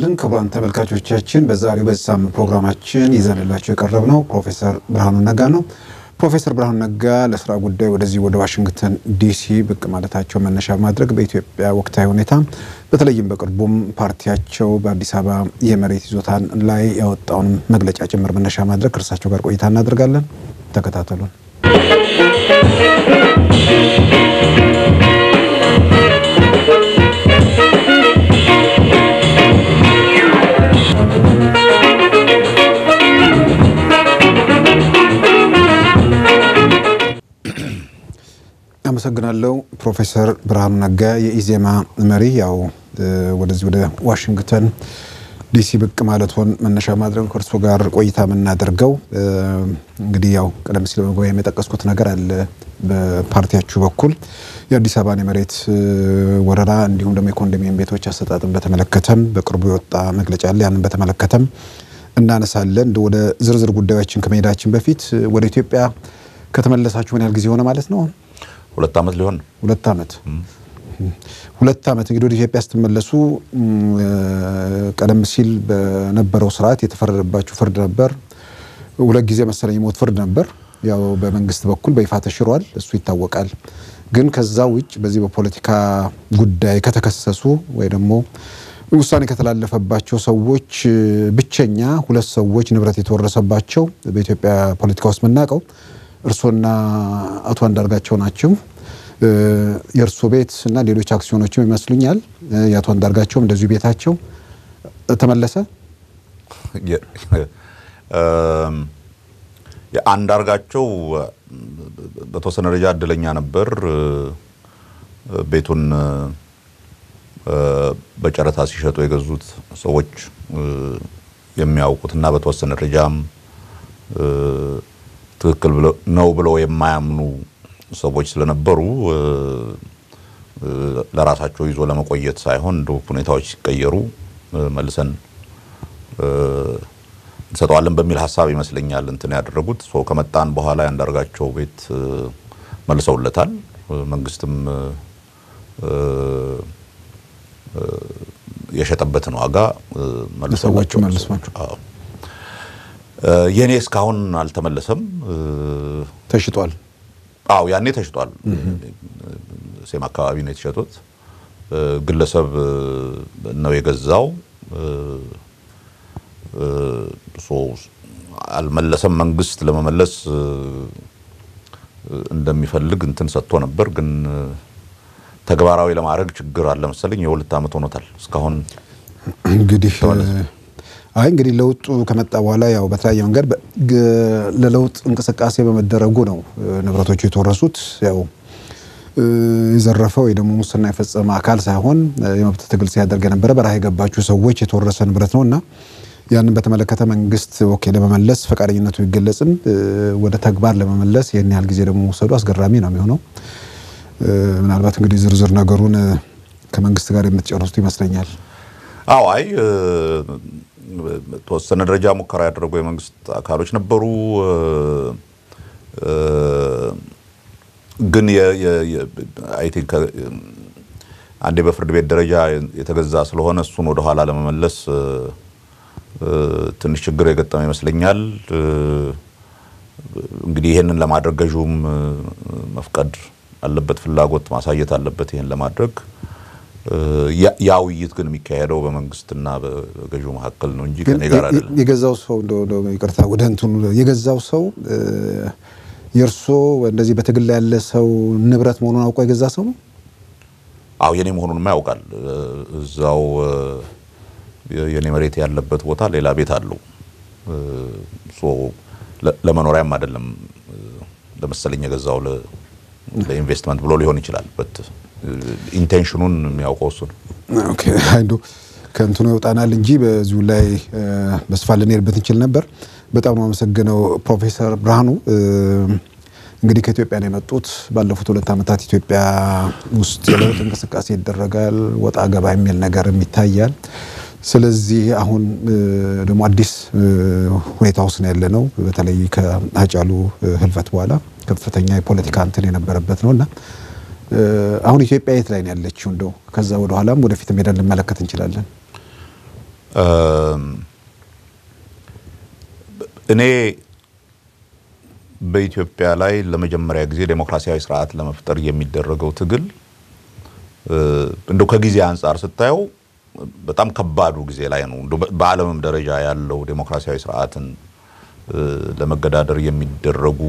ይስጥልን ክቡራን ተመልካቾቻችን፣ በዛሬው በዚህ ሳምንት ፕሮግራማችን ይዘንላቸው የቀረብ ነው ፕሮፌሰር ብርሃኑ ነጋ ነው። ፕሮፌሰር ብርሃኑ ነጋ ለስራ ጉዳይ ወደዚህ ወደ ዋሽንግተን ዲሲ ብቅ ማለታቸው መነሻ በማድረግ በኢትዮጵያ ወቅታዊ ሁኔታ በተለይም በቅርቡም ፓርቲያቸው በአዲስ አበባ የመሬት ይዞታን ላይ ያወጣውን መግለጫ ጭምር መነሻ ማድረግ ከእርሳቸው ጋር ቆይታ እናደርጋለን። ተከታተሉን። አመሰግናለሁ ፕሮፌሰር ብርሃኑ ነጋ የኢዜማ መሪ። ያው ወደዚህ ወደ ዋሽንግተን ዲሲ ብቅ ማለቶን መነሻ ማድረግ ከእርሶ ጋር ቆይታ የምናደርገው እንግዲህ ያው ቀደም ሲል በመግቢያ የጠቀስኩት ነገር አለ። በፓርቲያችሁ በኩል የአዲስ አበባን የመሬት ወረራ እንዲሁም ደግሞ የኮንዶሚኒየም ቤቶች አሰጣጥን በተመለከተም በቅርቡ የወጣ መግለጫ አለ። ያንን በተመለከተም እናነሳለን። ወደ ዝርዝር ጉዳዮችን ከመሄዳችን በፊት ወደ ኢትዮጵያ ከተመለሳችሁ ምን ያህል ጊዜ ሆነ ማለት ነው? ሁለት ዓመት ሊሆን ሁለት ዓመት ሁለት ዓመት እንግዲህ ወደ ኢትዮጵያ ስትመለሱ ቀደም ሲል በነበረው ስርዓት የተፈረደባችሁ ፍርድ ነበር። ሁለት ጊዜ መሰለኝ የሞት ፍርድ ነበር። ያው በመንግስት በኩል በይፋ ተሽሯል፣ እሱ ይታወቃል። ግን ከዛ ውጭ በዚህ በፖለቲካ ጉዳይ ከተከሰሱ ወይ ደግሞ ውሳኔ ከተላለፈባቸው ሰዎች ብቸኛ ሁለት ሰዎች ንብረት የተወረሰባቸው በኢትዮጵያ ፖለቲካ ውስጥ የምናውቀው እርሶና አቶ አንዳርጋቸው ናቸው። የእርሶ ቤት እና ሌሎች አክሲዮኖችም ይመስሉኛል። የአቶ አንዳርጋቸውም እንደዚሁ ቤታቸው ተመለሰ። የአንዳርጋቸው በተወሰነ ደረጃ እድለኛ ነበር። ቤቱን በጨረታ ሲሸጡ የገዙት ሰዎች የሚያውቁት እና በተወሰነ ደረጃም ትክክል ነው ብለው የማያምኑ ሰዎች ስለነበሩ ለራሳቸው ይዞ ለመቆየት ሳይሆን እንደ ሁኔታዎች ሲቀየሩ መልሰን እንሰጠዋለን በሚል ሀሳብ ይመስለኛል እንትን ያደረጉት። ከመጣን በኋላ ያንዳርጋቸው ቤት መልሰውለታል። መንግስትም የሸጠበትን ዋጋ ሰዎቹ የኔ እስካሁን አልተመለሰም። ተሽጧል። አዎ ያኔ ተሽጧል። ሴም አካባቢ ነው የተሸጡት። ግለሰብ ነው የገዛው። አልመለሰም። መንግስት ለመመለስ እንደሚፈልግ እንትን ሰጥቶ ነበር፣ ግን ተግባራዊ ለማድረግ ችግር አለ መሰለኝ። የሁለት ዓመት ሆኖታል እስካሁን እንግዲህ አይ እንግዲህ ለውጡ ከመጣ በኋላ ያው በተለያየ መንገድ ለለውጥ እንቅስቃሴ በመደረጉ ነው ንብረቶቹ የተወረሱት። ያው የዘረፈው ወይ ደግሞ ሙስና የፈጸመ አካል ሳይሆን የመብት ትግል ሲያደርግ የነበረ በረሃ የገባችሁ ሰዎች የተወረሰ ንብረት ነው እና ያንን በተመለከተ መንግስት okay ለመመለስ ፈቃደኝነቱ ቢገለጽም ወደ ተግባር ለመመለስ ይህን ያህል ጊዜ ደግሞ መውሰዱ አስገራሚ ነው የሚሆነው። ምናልባት እንግዲህ ዝርዝር ነገሩን ከመንግስት ጋር የምትጨርሱት ይመስለኛል። አዎ ተወሰነ ደረጃ ሙከራ ያደረጉ የመንግስት አካሎች ነበሩ። ግን I think አንዴ በፍርድ ቤት ደረጃ የተገዛ ስለሆነ እሱን ወደኋላ ለመመለስ ትንሽ ችግር የገጠመ ይመስለኛል። እንግዲህ ይህንን ለማድረግ ገዥውም መፍቀድ አለበት፣ ፍላጎት ማሳየት አለበት ይህን ለማድረግ ያ ውይይት ግን የሚካሄደው በመንግስትና በገዢው መካከል ነው እንጂ ከኔ ጋር አይደለም። የገዛው ሰው ይቅርታ፣ ወደ እንትኑ የገዛው ሰው የእርሶ እንደዚህ በትግል ላይ ያለ ሰው ንብረት መሆኑን አውቆ የገዛ ሰው ነው? አዎ የኔ መሆኑንማ ያውቃል። እዛው የኔ መሬት ያለበት ቦታ ሌላ ቤት አለው። ለመኖሪያም አይደለም ለመሰለኝ የገዛው ለኢንቨስትመንት ብሎ ሊሆን ይችላል but intention ኑን የሚያውቀው እሱ ነው። አንዱ ከእንትኑ ይወጣናል እንጂ በዚሁ ላይ በስፋት ልንሄድበት እንችል ነበር። በጣም ነው አመሰግነው ፕሮፌሰር ብርሃኑ። እንግዲህ ከኢትዮጵያ ነው የመጡት። ባለፉት ሁለት ዓመታት ኢትዮጵያ ውስጥ የለውጥ እንቅስቃሴ ይደረጋል፣ ወጣ ገባ የሚል ነገርም ይታያል። ስለዚህ አሁን ደግሞ አዲስ ሁኔታ ውስጥ ነው ያለ ነው። በተለይ ከሀጫሉ ህልፈት በኋላ ከፍተኛ የፖለቲካ እንትን የነበረበት ነው እና አሁን ኢትዮጵያ የት ላይ ነው ያለችው? እንደው ከዛ ወደ ኋላም ወደፊት ሄደን ልንመለከት እንችላለን። እኔ በኢትዮጵያ ላይ ለመጀመሪያ ጊዜ ዴሞክራሲያዊ ስርዓት ለመፍጠር የሚደረገው ትግል እንደው ከጊዜ አንጻር ስታየው በጣም ከባዱ ጊዜ ላይ ነው። በዓለምም ደረጃ ያለው ዴሞክራሲያዊ ስርዓትን ለመገዳደር የሚደረጉ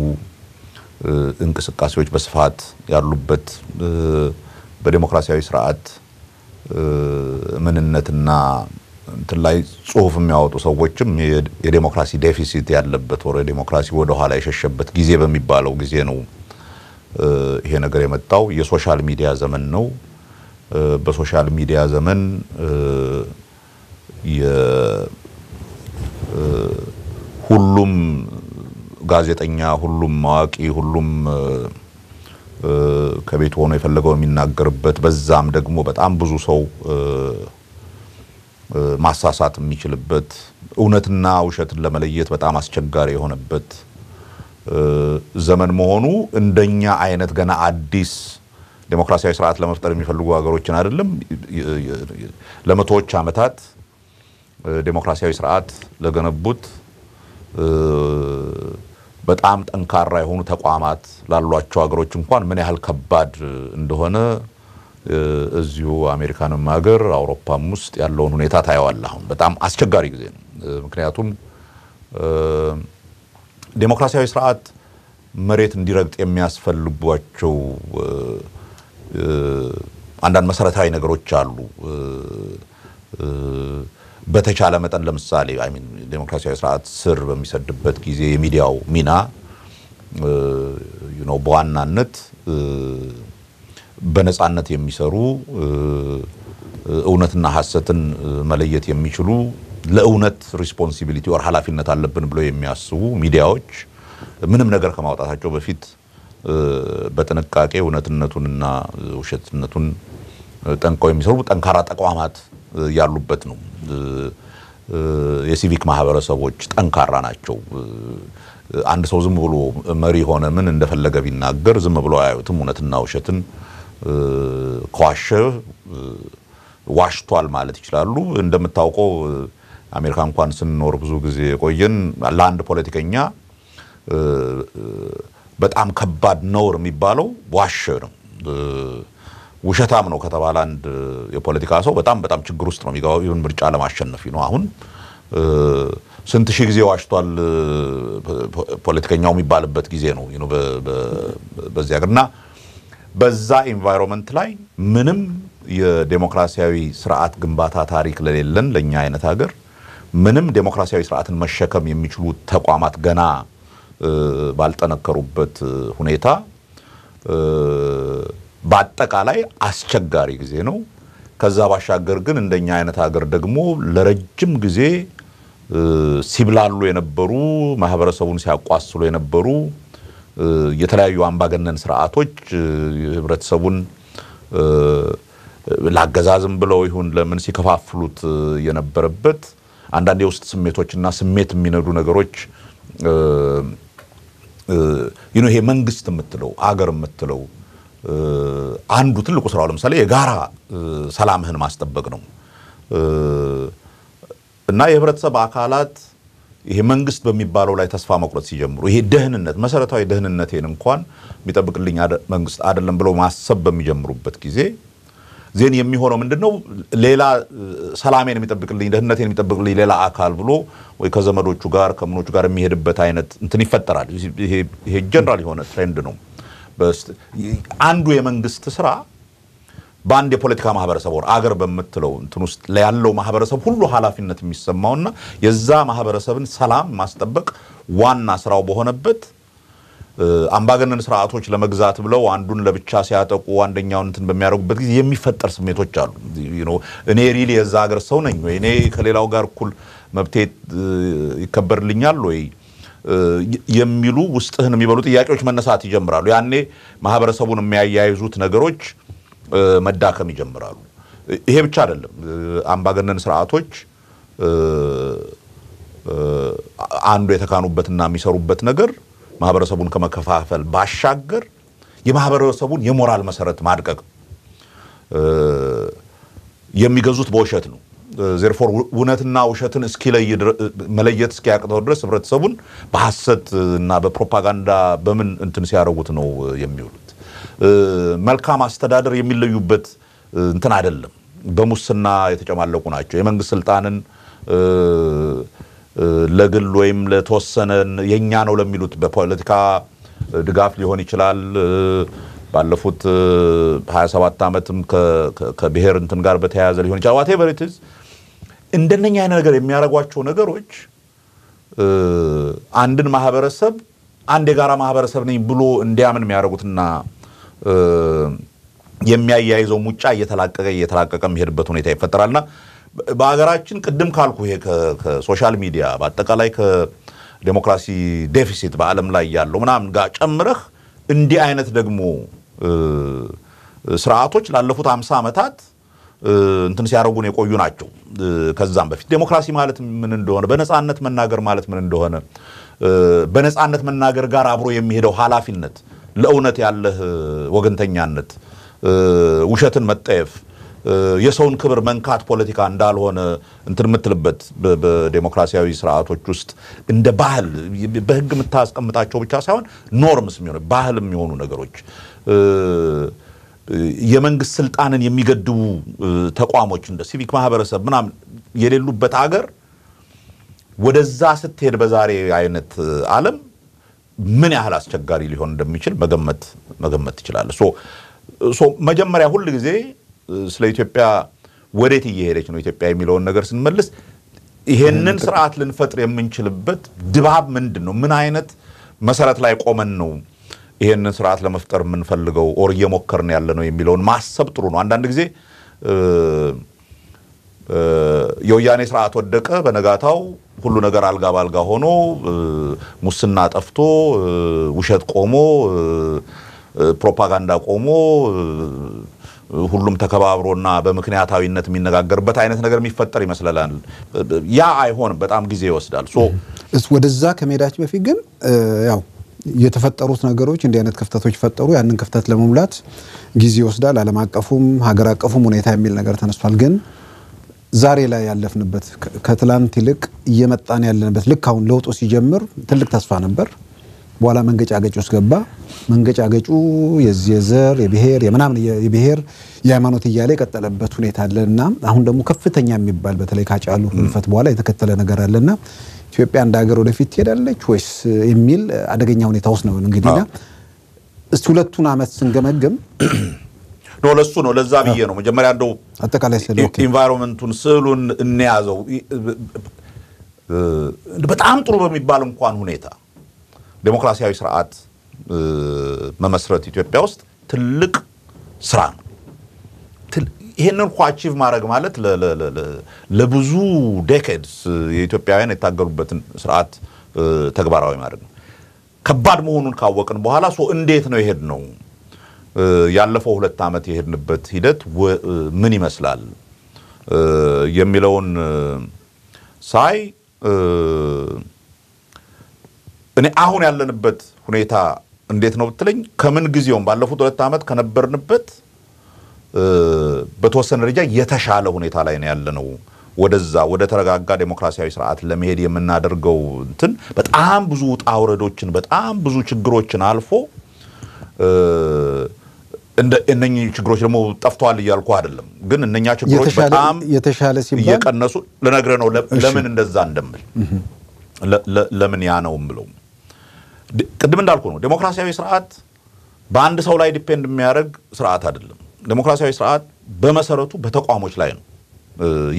እንቅስቃሴዎች በስፋት ያሉበት በዴሞክራሲያዊ ስርዓት ምንነትና እንትን ላይ ጽሁፍ የሚያወጡ ሰዎችም የዴሞክራሲ deficit ያለበት or ዴሞክራሲ ወደኋላ የሸሸበት ጊዜ በሚባለው ጊዜ ነው ይሄ ነገር የመጣው። የ social media ዘመን ነው። በ social media ዘመን ሁሉም ጋዜጠኛ፣ ሁሉም አዋቂ፣ ሁሉም ከቤት ሆኖ የፈለገው የሚናገርበት በዛም ደግሞ በጣም ብዙ ሰው ማሳሳት የሚችልበት እውነትና ውሸትን ለመለየት በጣም አስቸጋሪ የሆነበት ዘመን መሆኑ እንደኛ አይነት ገና አዲስ ዴሞክራሲያዊ ስርዓት ለመፍጠር የሚፈልጉ ሀገሮችን አይደለም። ለመቶዎች ዓመታት ዴሞክራሲያዊ ስርዓት ለገነቡት በጣም ጠንካራ የሆኑ ተቋማት ላሏቸው ሀገሮች እንኳን ምን ያህል ከባድ እንደሆነ እዚሁ አሜሪካንም ሀገር አውሮፓም ውስጥ ያለውን ሁኔታ ታየዋለህ። አሁን በጣም አስቸጋሪ ጊዜ ነው። ምክንያቱም ዴሞክራሲያዊ ስርዓት መሬት እንዲረግጥ የሚያስፈልጓቸው አንዳንድ መሰረታዊ ነገሮች አሉ። በተቻለ መጠን ለምሳሌ ዴሞክራሲያዊ ስርዓት ስር በሚሰድበት ጊዜ የሚዲያው ሚና በዋናነት በነጻነት የሚሰሩ እውነትና ሐሰትን መለየት የሚችሉ ለእውነት responsibility or ኃላፊነት አለብን ብለው የሚያስቡ ሚዲያዎች ምንም ነገር ከማውጣታቸው በፊት በጥንቃቄ እውነትነቱንና ውሸትነቱን ጠንቀው የሚሰሩ ጠንካራ ተቋማት ያሉበት ነው። የሲቪክ ማህበረሰቦች ጠንካራ ናቸው። አንድ ሰው ዝም ብሎ መሪ ሆነ ምን እንደፈለገ ቢናገር ዝም ብሎ አያዩትም። እውነትና ውሸትን ከዋሸ ዋሽቷል ማለት ይችላሉ። እንደምታውቀው አሜሪካ እንኳን ስንኖር ብዙ ጊዜ የቆየን ለአንድ ፖለቲከኛ በጣም ከባድ ነውር የሚባለው ዋሸ ነው። ውሸታም ነው ከተባለ አንድ የፖለቲካ ሰው በጣም በጣም ችግር ውስጥ ነው የሚገባው። ይሁን ምርጫ ለማሸነፍ ነው። አሁን ስንት ሺህ ጊዜ ዋሽቷል ፖለቲከኛው የሚባልበት ጊዜ ነው በዚህ ሀገር እና በዛ environment ላይ ምንም የዴሞክራሲያዊ ስርዓት ግንባታ ታሪክ ለሌለን ለእኛ አይነት ሀገር ምንም ዴሞክራሲያዊ ስርዓትን መሸከም የሚችሉ ተቋማት ገና ባልጠነከሩበት ሁኔታ በአጠቃላይ አስቸጋሪ ጊዜ ነው። ከዛ ባሻገር ግን እንደኛ አይነት ሀገር ደግሞ ለረጅም ጊዜ ሲብላሉ የነበሩ ማህበረሰቡን ሲያቋስሉ የነበሩ የተለያዩ አምባገነን ስርዓቶች ህብረተሰቡን ላገዛዝም ብለው ይሁን ለምን ሲከፋፍሉት የነበረበት አንዳንድ የውስጥ ስሜቶችና ስሜት የሚነዱ ነገሮች ይሄ መንግስት የምትለው አገር የምትለው አንዱ ትልቁ ስራው ለምሳሌ የጋራ ሰላምህን ማስጠበቅ ነው እና የህብረተሰብ አካላት ይሄ መንግስት በሚባለው ላይ ተስፋ መቁረጥ ሲጀምሩ ይሄ ደህንነት መሰረታዊ ደህንነቴን እንኳን የሚጠብቅልኝ መንግስት አይደለም ብለው ማሰብ በሚጀምሩበት ጊዜ ዜን የሚሆነው ምንድን ነው? ሌላ ሰላሜን የሚጠብቅልኝ ደህንነቴን የሚጠብቅልኝ ሌላ አካል ብሎ ወይ ከዘመዶቹ ጋር ከምኖቹ ጋር የሚሄድበት አይነት እንትን ይፈጠራል። ይሄ ጀነራል የሆነ trend ነው። አንዱ የመንግስት ስራ በአንድ የፖለቲካ ማህበረሰብ or አገር በምትለው እንትን ውስጥ ያለው ማህበረሰብ ሁሉ ኃላፊነት የሚሰማውና የዛ ማህበረሰብን ሰላም ማስጠበቅ ዋና ስራው በሆነበት አምባገነን ስርዓቶች ለመግዛት ብለው አንዱን ለብቻ ሲያጠቁ አንደኛውን እንትን በሚያደርጉበት ጊዜ የሚፈጠር ስሜቶች አሉ። እኔ really የዛ ሀገር ሰው ነኝ ወይ? እኔ ከሌላው ጋር እኩል መብቴ ይከበርልኛል ወይ የሚሉ ውስጥህን የሚበሉ ጥያቄዎች መነሳት ይጀምራሉ። ያኔ ማህበረሰቡን የሚያያይዙት ነገሮች መዳከም ይጀምራሉ። ይሄ ብቻ አይደለም። አምባገነን ስርዓቶች አንዱ የተካኑበትና የሚሰሩበት ነገር ማህበረሰቡን ከመከፋፈል ባሻገር የማህበረሰቡን የሞራል መሰረት ማድቀቅ የሚገዙት በውሸት ነው። ዜርፎር እውነትና ውሸትን እስኪለይ መለየት እስኪያቅተው ድረስ ህብረተሰቡን በሐሰት እና በፕሮፓጋንዳ በምን እንትን ሲያደርጉት ነው የሚውሉት። መልካም አስተዳደር የሚለዩበት እንትን አይደለም። በሙስና የተጨማለቁ ናቸው። የመንግስት ስልጣንን ለግል ወይም ለተወሰነ የኛ ነው ለሚሉት በፖለቲካ ድጋፍ ሊሆን ይችላል። ባለፉት 27 ዓመትም ከብሔር እንትን ጋር በተያያዘ ሊሆን ይችላል። whatever it እንደነኛ ነገር የሚያደርጓቸው ነገሮች አንድን ማህበረሰብ አንድ የጋራ ማህበረሰብ ነኝ ብሎ እንዲያምን የሚያደርጉትና የሚያያይዘው ሙጫ እየተላቀቀ እየተላቀቀ የሚሄድበት ሁኔታ ይፈጠራልና በሀገራችን ቅድም ካልኩ ይሄ ከ social media በአጠቃላይ ከዴሞክራሲ ዴፊሲት በዓለም ላይ ያለው ምናምን ጋር ጨምረህ እንዲህ አይነት ደግሞ ስርዓቶች ላለፉት አምሳ ዓመታት እንትን ሲያደርጉን የቆዩ ናቸው። ከዛም በፊት ዴሞክራሲ ማለት ምን እንደሆነ፣ በነፃነት መናገር ማለት ምን እንደሆነ፣ በነፃነት መናገር ጋር አብሮ የሚሄደው ኃላፊነት፣ ለእውነት ያለህ ወገንተኛነት፣ ውሸትን መጠየፍ፣ የሰውን ክብር መንካት ፖለቲካ እንዳልሆነ እንትን የምትልበት በዴሞክራሲያዊ ስርዓቶች ውስጥ እንደ ባህል በህግ የምታስቀምጣቸው ብቻ ሳይሆን ኖርምስ የሚሆኑ ባህል የሚሆኑ ነገሮች የመንግስት ስልጣንን የሚገድቡ ተቋሞች እንደ ሲቪክ ማህበረሰብ ምናምን የሌሉበት አገር ወደዛ ስትሄድ በዛሬ አይነት ዓለም ምን ያህል አስቸጋሪ ሊሆን እንደሚችል መገመት መገመት ትችላለህ። መጀመሪያ ሁል ጊዜ ስለ ኢትዮጵያ ወዴት እየሄደች ነው ኢትዮጵያ የሚለውን ነገር ስንመልስ ይሄንን ስርዓት ልንፈጥር የምንችልበት ድባብ ምንድን ነው? ምን አይነት መሰረት ላይ ቆመን ነው ይሄንን ስርዓት ለመፍጠር የምንፈልገው or እየሞከርን ያለ ነው የሚለውን ማሰብ ጥሩ ነው። አንዳንድ ጊዜ የወያኔ ስርዓት ወደቀ፣ በነጋታው ሁሉ ነገር አልጋ ባልጋ ሆኖ ሙስና ጠፍቶ ውሸት ቆሞ ፕሮፓጋንዳ ቆሞ ሁሉም ተከባብሮና በምክንያታዊነት የሚነጋገርበት አይነት ነገር የሚፈጠር ይመስለናል። ያ አይሆንም፣ በጣም ጊዜ ይወስዳል። ወደዛ ከመሄዳችን በፊት ግን ያው የተፈጠሩት ነገሮች እንዲህ አይነት ክፍተቶች ፈጠሩ። ያንን ክፍተት ለመሙላት ጊዜ ይወስዳል። ዓለም አቀፉም ሀገር አቀፉም ሁኔታ የሚል ነገር ተነስቷል። ግን ዛሬ ላይ ያለፍንበት ከትላንት ይልቅ እየመጣን ያለንበት ልክ አሁን ለውጡ ሲጀምር ትልቅ ተስፋ ነበር። በኋላ መንገጫገጭ ውስጥ ገባ። መንገጫገጩ የዚህ የዘር የብሔር የምናምን የብሔር የሃይማኖት እያለ የቀጠለበት ሁኔታ አለ እና አሁን ደግሞ ከፍተኛ የሚባል በተለይ ካጫሉ ህልፈት በኋላ የተከተለ ነገር አለና ኢትዮጵያ እንደ ሀገር ወደፊት ትሄዳለች ወይስ የሚል አደገኛ ሁኔታ ውስጥ ነው እንግዲህ ና እስቲ ሁለቱን ዓመት ስንገመግም ኖ ለሱ ነው ለዛ ብዬ ነው። መጀመሪያ እንደው አጠቃላይ environment ኡን ስዕሉን እንያዘው። በጣም ጥሩ በሚባል እንኳን ሁኔታ ዴሞክራሲያዊ ስርዓት መመስረት ኢትዮጵያ ውስጥ ትልቅ ስራ ነው። ይህንን እኮ achieve ማድረግ ማለት ለብዙ decades የኢትዮጵያውያን የታገሉበትን ስርዓት ተግባራዊ ማድረግ ነው። ከባድ መሆኑን ካወቅን በኋላ so እንዴት ነው የሄድ ነው ያለፈው ሁለት ዓመት የሄድንበት ሂደት ምን ይመስላል የሚለውን ሳይ እኔ አሁን ያለንበት ሁኔታ እንዴት ነው ብትለኝ ከምን ጊዜውም ባለፉት ሁለት ዓመት ከነበርንበት በተወሰነ ደረጃ የተሻለ ሁኔታ ላይ ነው ያለነው። ወደዛ ወደ ተረጋጋ ዴሞክራሲያዊ ስርዓት ለመሄድ የምናደርገው እንትን በጣም ብዙ ውጣ ውረዶችን በጣም ብዙ ችግሮችን አልፎ እነኚህ ችግሮች ደግሞ ጠፍተዋል እያልኩ አይደለም፣ ግን እነኛ ችግሮች በጣም እየቀነሱ ልነግርህ ነው ለምን እንደዛ እንደምል ለምን ያ ነው የምለው ቅድም እንዳልኩ ነው። ዴሞክራሲያዊ ስርዓት በአንድ ሰው ላይ ዲፔንድ የሚያደርግ ስርዓት አይደለም። ዴሞክራሲያዊ ስርዓት በመሰረቱ በተቋሞች ላይ ነው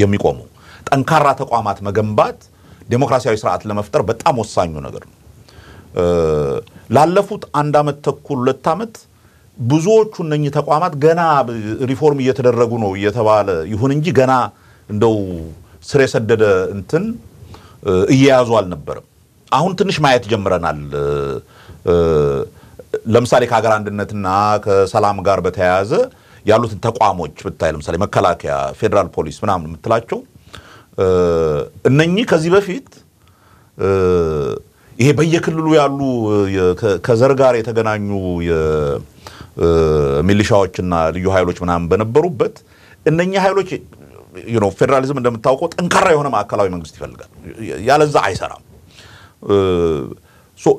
የሚቆመው። ጠንካራ ተቋማት መገንባት ዴሞክራሲያዊ ስርዓት ለመፍጠር በጣም ወሳኙ ነገር ነው። ላለፉት አንድ ዓመት ተኩል ሁለት ዓመት ብዙዎቹ እነኚህ ተቋማት ገና ሪፎርም እየተደረጉ ነው እየተባለ ይሁን እንጂ ገና እንደው ስር የሰደደ እንትን እየያዙ አልነበረም። አሁን ትንሽ ማየት ጀምረናል። ለምሳሌ ከሀገር አንድነትና ከሰላም ጋር በተያያዘ ያሉትን ተቋሞች ብታይ ለምሳሌ መከላከያ፣ ፌዴራል ፖሊስ ምናምን የምትላቸው እነኚህ ከዚህ በፊት ይሄ በየክልሉ ያሉ ከዘር ጋር የተገናኙ ሚሊሻዎችና ልዩ ኃይሎች ምናምን በነበሩበት እነኚህ ኃይሎች ፌዴራሊዝም እንደምታውቀው ጠንካራ የሆነ ማዕከላዊ መንግስት ይፈልጋል። ያለዛ አይሰራም።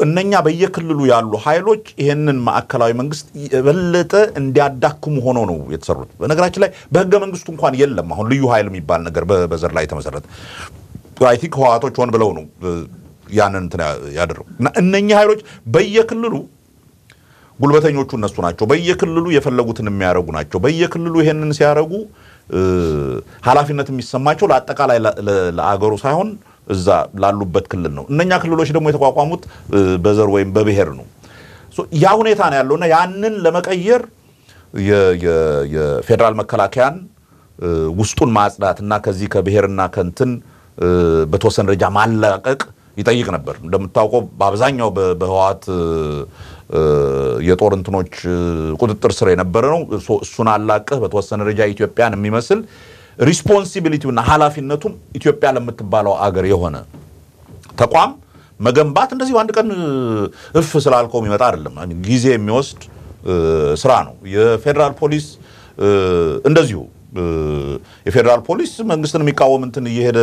እነኛ በየክልሉ ያሉ ኃይሎች ይህንን ማዕከላዊ መንግስት የበለጠ እንዲያዳክሙ ሆኖ ነው የተሰሩት። በነገራችን ላይ በህገ መንግስቱ እንኳን የለም አሁን ልዩ ኃይል የሚባል ነገር በዘር ላይ የተመሰረተ I think ህወሓቶች ሆን ብለው ነው ያንን እንትን ያደረጉ እና እነኚህ ኃይሎች በየክልሉ ጉልበተኞቹ እነሱ ናቸው። በየክልሉ የፈለጉትን የሚያደርጉ ናቸው። በየክልሉ ይሄንን ሲያደርጉ ኃላፊነት የሚሰማቸው ለአጠቃላይ ለአገሩ ሳይሆን እዛ ላሉበት ክልል ነው። እነኛ ክልሎች ደግሞ የተቋቋሙት በዘር ወይም በብሔር ነው። ያ ሁኔታ ነው ያለውና ያንን ለመቀየር የፌዴራል መከላከያን ውስጡን ማጽዳት እና ከዚህ ከብሔርና ከእንትን በተወሰነ ደረጃ ማላቀቅ ይጠይቅ ነበር። እንደምታውቀው በአብዛኛው በህወሓት የጦር እንትኖች ቁጥጥር ስር የነበረ ነው። እሱን አላቀህ በተወሰነ ደረጃ ኢትዮጵያን የሚመስል responsibility ውና ኃላፊነቱም ኢትዮጵያ ለምትባለው አገር የሆነ ተቋም መገንባት እንደዚህ በአንድ ቀን እፍ ስላልከው የሚመጣ አይደለም። ጊዜ የሚወስድ ስራ ነው። የፌዴራል ፖሊስ እንደዚሁ የፌዴራል ፖሊስ መንግስትን የሚቃወም እንትን እየሄደ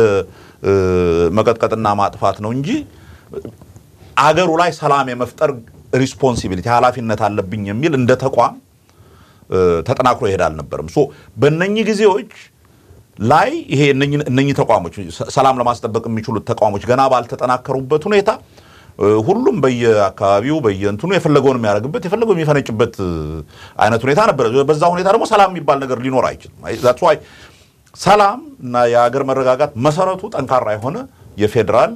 መቀጥቀጥና ማጥፋት ነው እንጂ አገሩ ላይ ሰላም የመፍጠር responsibility ኃላፊነት አለብኝ የሚል እንደ ተቋም ተጠናክሮ ይሄድ አልነበርም። so በእነኚህ ጊዜዎች ላይ ይሄ እነኚህ ተቋሞች ሰላም ለማስጠበቅ የሚችሉት ተቋሞች ገና ባልተጠናከሩበት ሁኔታ ሁሉም በየአካባቢው በየእንትኑ የፈለገውን የሚያደርግበት የፈለገው የሚፈነጭበት አይነት ሁኔታ ነበር። በዛ ሁኔታ ደግሞ ሰላም የሚባል ነገር ሊኖር አይችልም። ዋይ ሰላም እና የሀገር መረጋጋት መሰረቱ ጠንካራ የሆነ የፌዴራል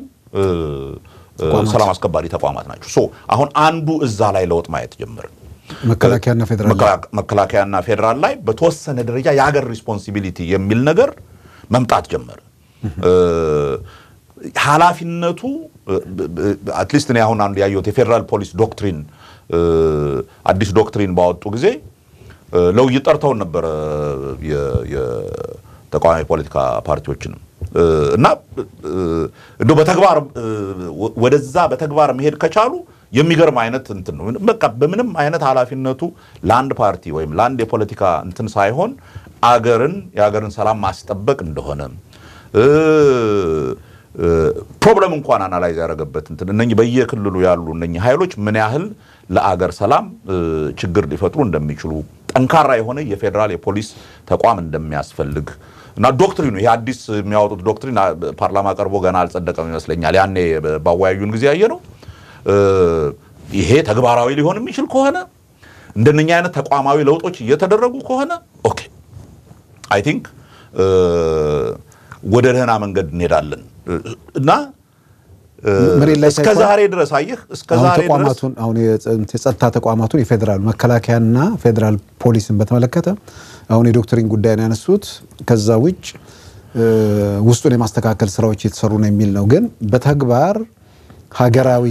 ሰላም አስከባሪ ተቋማት ናቸው። so አሁን አንዱ እዛ ላይ ለውጥ ማየት ጀመርን። መከላከያና ፌዴራል ላይ? በተወሰነ ደረጃ የሀገር responsibility የሚል ነገር መምጣት ጀመረ። ኃላፊነቱ at least እኔ አሁን አንዱ ያየሁት የፌዴራል ፖሊስ doctrine አዲስ doctrine ባወጡ ጊዜ ለውይይት ጠርተውን ነበረ የተቃዋሚ ፖለቲካ ፓርቲዎችንም። እና እንደው በተግባር ወደዛ በተግባር መሄድ ከቻሉ የሚገርም አይነት እንትን ነው። በቃ በምንም አይነት ኃላፊነቱ ለአንድ ፓርቲ ወይም ለአንድ የፖለቲካ እንትን ሳይሆን አገርን የአገርን ሰላም ማስጠበቅ እንደሆነ problem እንኳን analyze ያደረገበት እንትን እነኚህ በየክልሉ ያሉ እነኚህ ኃይሎች ምን ያህል ለአገር ሰላም ችግር ሊፈጥሩ እንደሚችሉ ጠንካራ የሆነ የፌዴራል የፖሊስ ተቋም እንደሚያስፈልግ እና doctrine ኑ ይሄ አዲስ የሚያወጡት doctrine ፓርላማ ቀርቦ ገና አልጸደቀም ይመስለኛል። ያኔ ባወያዩን ጊዜ ያየ ነው። ይሄ ተግባራዊ ሊሆን የሚችል ከሆነ እንደነኛ አይነት ተቋማዊ ለውጦች እየተደረጉ ከሆነ okay I think ወደ ደህና መንገድ እንሄዳለን እና እስከ ዛሬ ድረስ አየህ እስከ ዛሬ ድረስ ተቋማቱን አሁን የጸጥታ ተቋማቱን የፌዴራል መከላከያና ፌዴራል ፖሊስን በተመለከተ አሁን የ doctrine ጉዳይ ነው ያነሱት። ከዛ ውጭ ውስጡን የማስተካከል ስራዎች እየተሰሩ ነው የሚል ነው። ግን በተግባር ሀገራዊ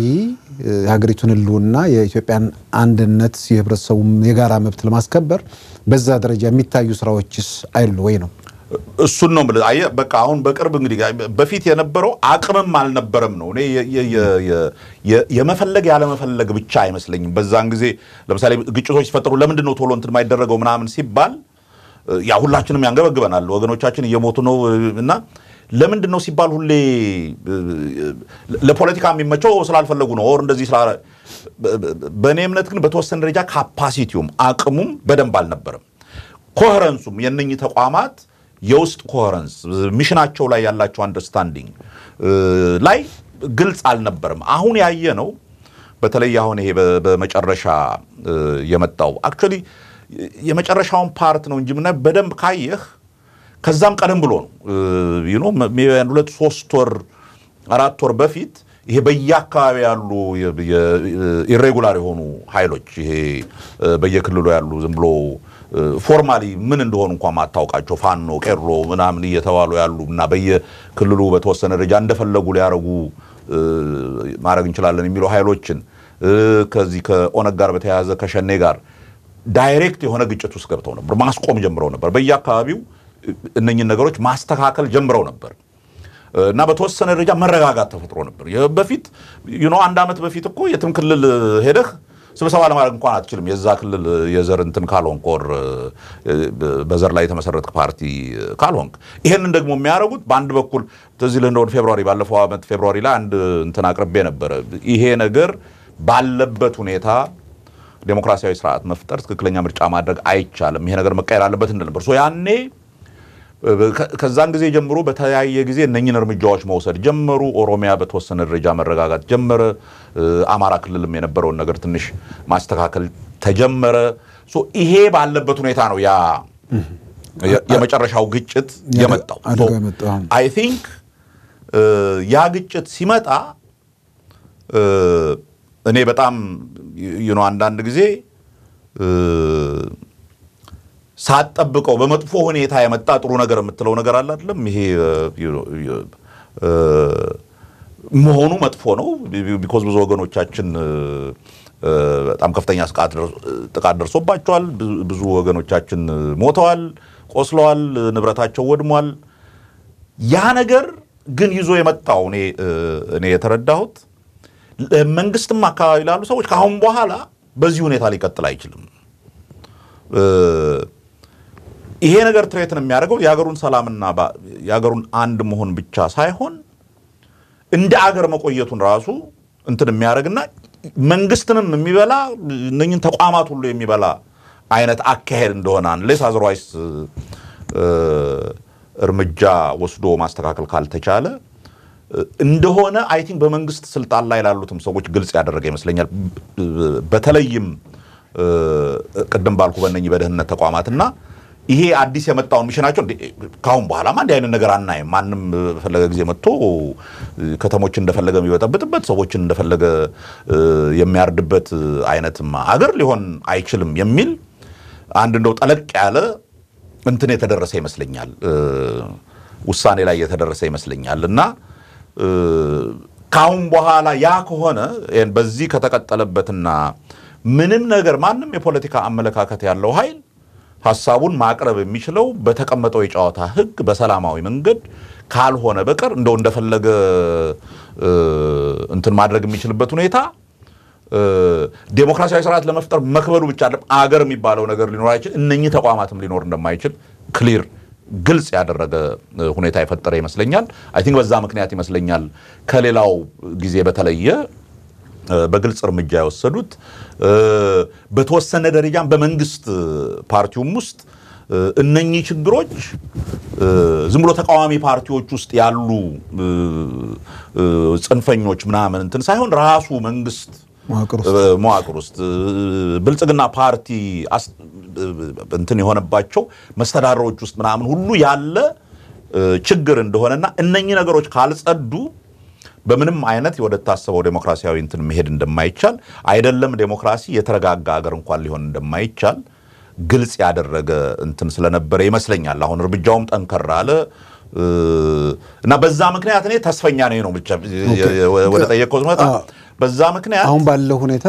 የሀገሪቱን ሕልውና የኢትዮጵያን አንድነት የህብረተሰቡ የጋራ መብት ለማስከበር በዛ ደረጃ የሚታዩ ስራዎችስ አይሉ ወይ ነው? እሱን ነው የምልህ። አየህ በቃ አሁን በቅርብ እንግዲህ በፊት የነበረው አቅምም አልነበረም ነው። እኔ የመፈለግ ያለመፈለግ ብቻ አይመስለኝም። በዛን ጊዜ ለምሳሌ ግጭቶች ሲፈጠሩ ለምንድን ነው ቶሎ እንትን የማይደረገው ምናምን ሲባል ያ ሁላችንም ያንገበግበናል። ወገኖቻችን እየሞቱ ነው እና ለምንድን ነው ሲባል ሁሌ ለፖለቲካ የሚመቸው ስላልፈለጉ ነው or እንደዚህ ስላ በእኔ እምነት ግን በተወሰነ ደረጃ capacity ውም አቅሙም በደንብ አልነበረም። coherence ኡም የእነኚህ ተቋማት የውስጥ coherence mission ኣቸው ላይ ያላቸው understanding ላይ ግልጽ አልነበረም። አሁን ያየ ነው። በተለይ አሁን ይሄ በመጨረሻ የመጣው actually የመጨረሻውን part ነው እንጂ ምናምን በደንብ ካየህ ከዛም ቀደም ብሎ ነው you know ሁለት ሶስት ወር አራት ወር በፊት ይሄ በየአካባቢ ያሉ irregular የሆኑ ኃይሎች ይሄ በየክልሉ ያሉ ዝም ብሎ formally ምን እንደሆኑ እንኳን ማታውቃቸው ፋኖ፣ ቄሮ ምናምን እየተባሉ ያሉ እና በየክልሉ በተወሰነ ደረጃ እንደፈለጉ ሊያደርጉ ማድረግ እንችላለን የሚሉ ኃይሎችን ከዚህ ከኦነግ ጋር በተያያዘ ከሸኔ ጋር direct የሆነ ግጭት ውስጥ ገብተው ነበር። ማስቆም ጀምረው ነበር። በየአካባቢው እነኝን ነገሮች ማስተካከል ጀምረው ነበር እና በተወሰነ ደረጃ መረጋጋት ተፈጥሮ ነበር። በፊት you know አንድ ዓመት በፊት እኮ የትም ክልል ሄደህ ስብሰባ ለማድረግ እንኳን አትችልም። የዛ ክልል የዘር እንትን ካልሆንክ or በዘር ላይ የተመሰረትክ ፓርቲ ካልሆንክ። ይሄንን ደግሞ የሚያደርጉት በአንድ በኩል ትዝ ይልህ እንደሆነ ባለፈው ዓመት February ላይ አንድ እንትን አቅርቤ ነበረ። ይሄ ነገር ባለበት ሁኔታ ዴሞክራሲያዊ ስርዓት መፍጠር፣ ትክክለኛ ምርጫ ማድረግ አይቻልም፣ ይሄ ነገር መቀየር አለበት እንደ ያኔ ከዛን ጊዜ ጀምሮ በተለያየ ጊዜ እነኝን እርምጃዎች መውሰድ ጀመሩ። ኦሮሚያ በተወሰነ ደረጃ መረጋጋት ጀመረ። አማራ ክልልም የነበረውን ነገር ትንሽ ማስተካከል ተጀመረ። ይሄ ባለበት ሁኔታ ነው ያ የመጨረሻው ግጭት የመጣው። I think ያ ግጭት ሲመጣ እኔ በጣም አንዳንድ ጊዜ ሳትጠብቀው በመጥፎ ሁኔታ የመጣ ጥሩ ነገር የምትለው ነገር አለ አይደለም። ይሄ መሆኑ መጥፎ ነው። ቢኮዝ ብዙ ወገኖቻችን በጣም ከፍተኛ ጥቃት ደርሶባቸዋል። ብዙ ወገኖቻችን ሞተዋል፣ ቆስለዋል፣ ንብረታቸው ወድሟል። ያ ነገር ግን ይዞ የመጣው እኔ የተረዳሁት መንግስትም አካባቢ ላሉ ሰዎች ከአሁን በኋላ በዚህ ሁኔታ ሊቀጥል አይችልም። ይሄ ነገር ትሬትን የሚያደርገው የሀገሩን ሰላምና የሀገሩን አንድ መሆን ብቻ ሳይሆን እንደ አገር መቆየቱን ራሱ እንትን የሚያደርግና መንግስትንም የሚበላ እነኝን ተቋማት ሁሉ የሚበላ አይነት አካሄድ እንደሆነ አንሌስ አዘርዋይስ እርምጃ ወስዶ ማስተካከል ካልተቻለ እንደሆነ I think በመንግስት ስልጣን ላይ ላሉትም ሰዎች ግልጽ ያደረገ ይመስለኛል። በተለይም ቅድም ባልኩ በእነኝህ በደህንነት ተቋማትና ይሄ አዲስ የመጣውን mission ኣቸው ከአሁን በኋላማ እንዲህ አይነት ነገር አናይም። ማንም በፈለገ ጊዜ መጥቶ ከተሞችን እንደፈለገ የሚበጠብጥበት ሰዎችን እንደፈለገ የሚያርድበት አይነትማ አገር ሊሆን አይችልም የሚል አንድ እንደው ጠለቅ ያለ እንትን የተደረሰ ይመስለኛል፣ ውሳኔ ላይ የተደረሰ ይመስለኛል። እና ከአሁን በኋላ ያ ከሆነ በዚህ ከተቀጠለበትና ምንም ነገር ማንም የፖለቲካ አመለካከት ያለው ኃይል ሀሳቡን ማቅረብ የሚችለው በተቀመጠው የጨዋታ ሕግ በሰላማዊ መንገድ ካልሆነ በቀር እንደው እንደፈለገ እንትን ማድረግ የሚችልበት ሁኔታ ዴሞክራሲያዊ ስርዓት ለመፍጠር መክበዱ ብቻ አይደለም፣ አገር የሚባለው ነገር ሊኖር አይችል እነኚህ ተቋማትም ሊኖር እንደማይችል clear ግልጽ ያደረገ ሁኔታ የፈጠረ ይመስለኛል። I think በዛ ምክንያት ይመስለኛል ከሌላው ጊዜ በተለየ በግልጽ እርምጃ የወሰዱት በተወሰነ ደረጃም በመንግስት ፓርቲውም ውስጥ እነኚህ ችግሮች ዝም ብሎ ተቃዋሚ ፓርቲዎች ውስጥ ያሉ ጽንፈኞች ምናምን እንትን ሳይሆን ራሱ መንግስት መዋቅር ውስጥ ብልጽግና ፓርቲ እንትን የሆነባቸው መስተዳድሮች ውስጥ ምናምን ሁሉ ያለ ችግር እንደሆነና እነኚህ ነገሮች ካልጸዱ በምንም አይነት ወደ ታሰበው ዴሞክራሲያዊ እንትን መሄድ እንደማይቻል አይደለም ዴሞክራሲ የተረጋጋ ሀገር እንኳን ሊሆን እንደማይቻል ግልጽ ያደረገ እንትን ስለነበረ ይመስለኛል። አሁን እርምጃውም ጠንከር አለ እና በዛ ምክንያት እኔ ተስፈኛ ነኝ ነው ብቻ ወደ ጠየቀው በዛ ምክንያት አሁን ባለው ሁኔታ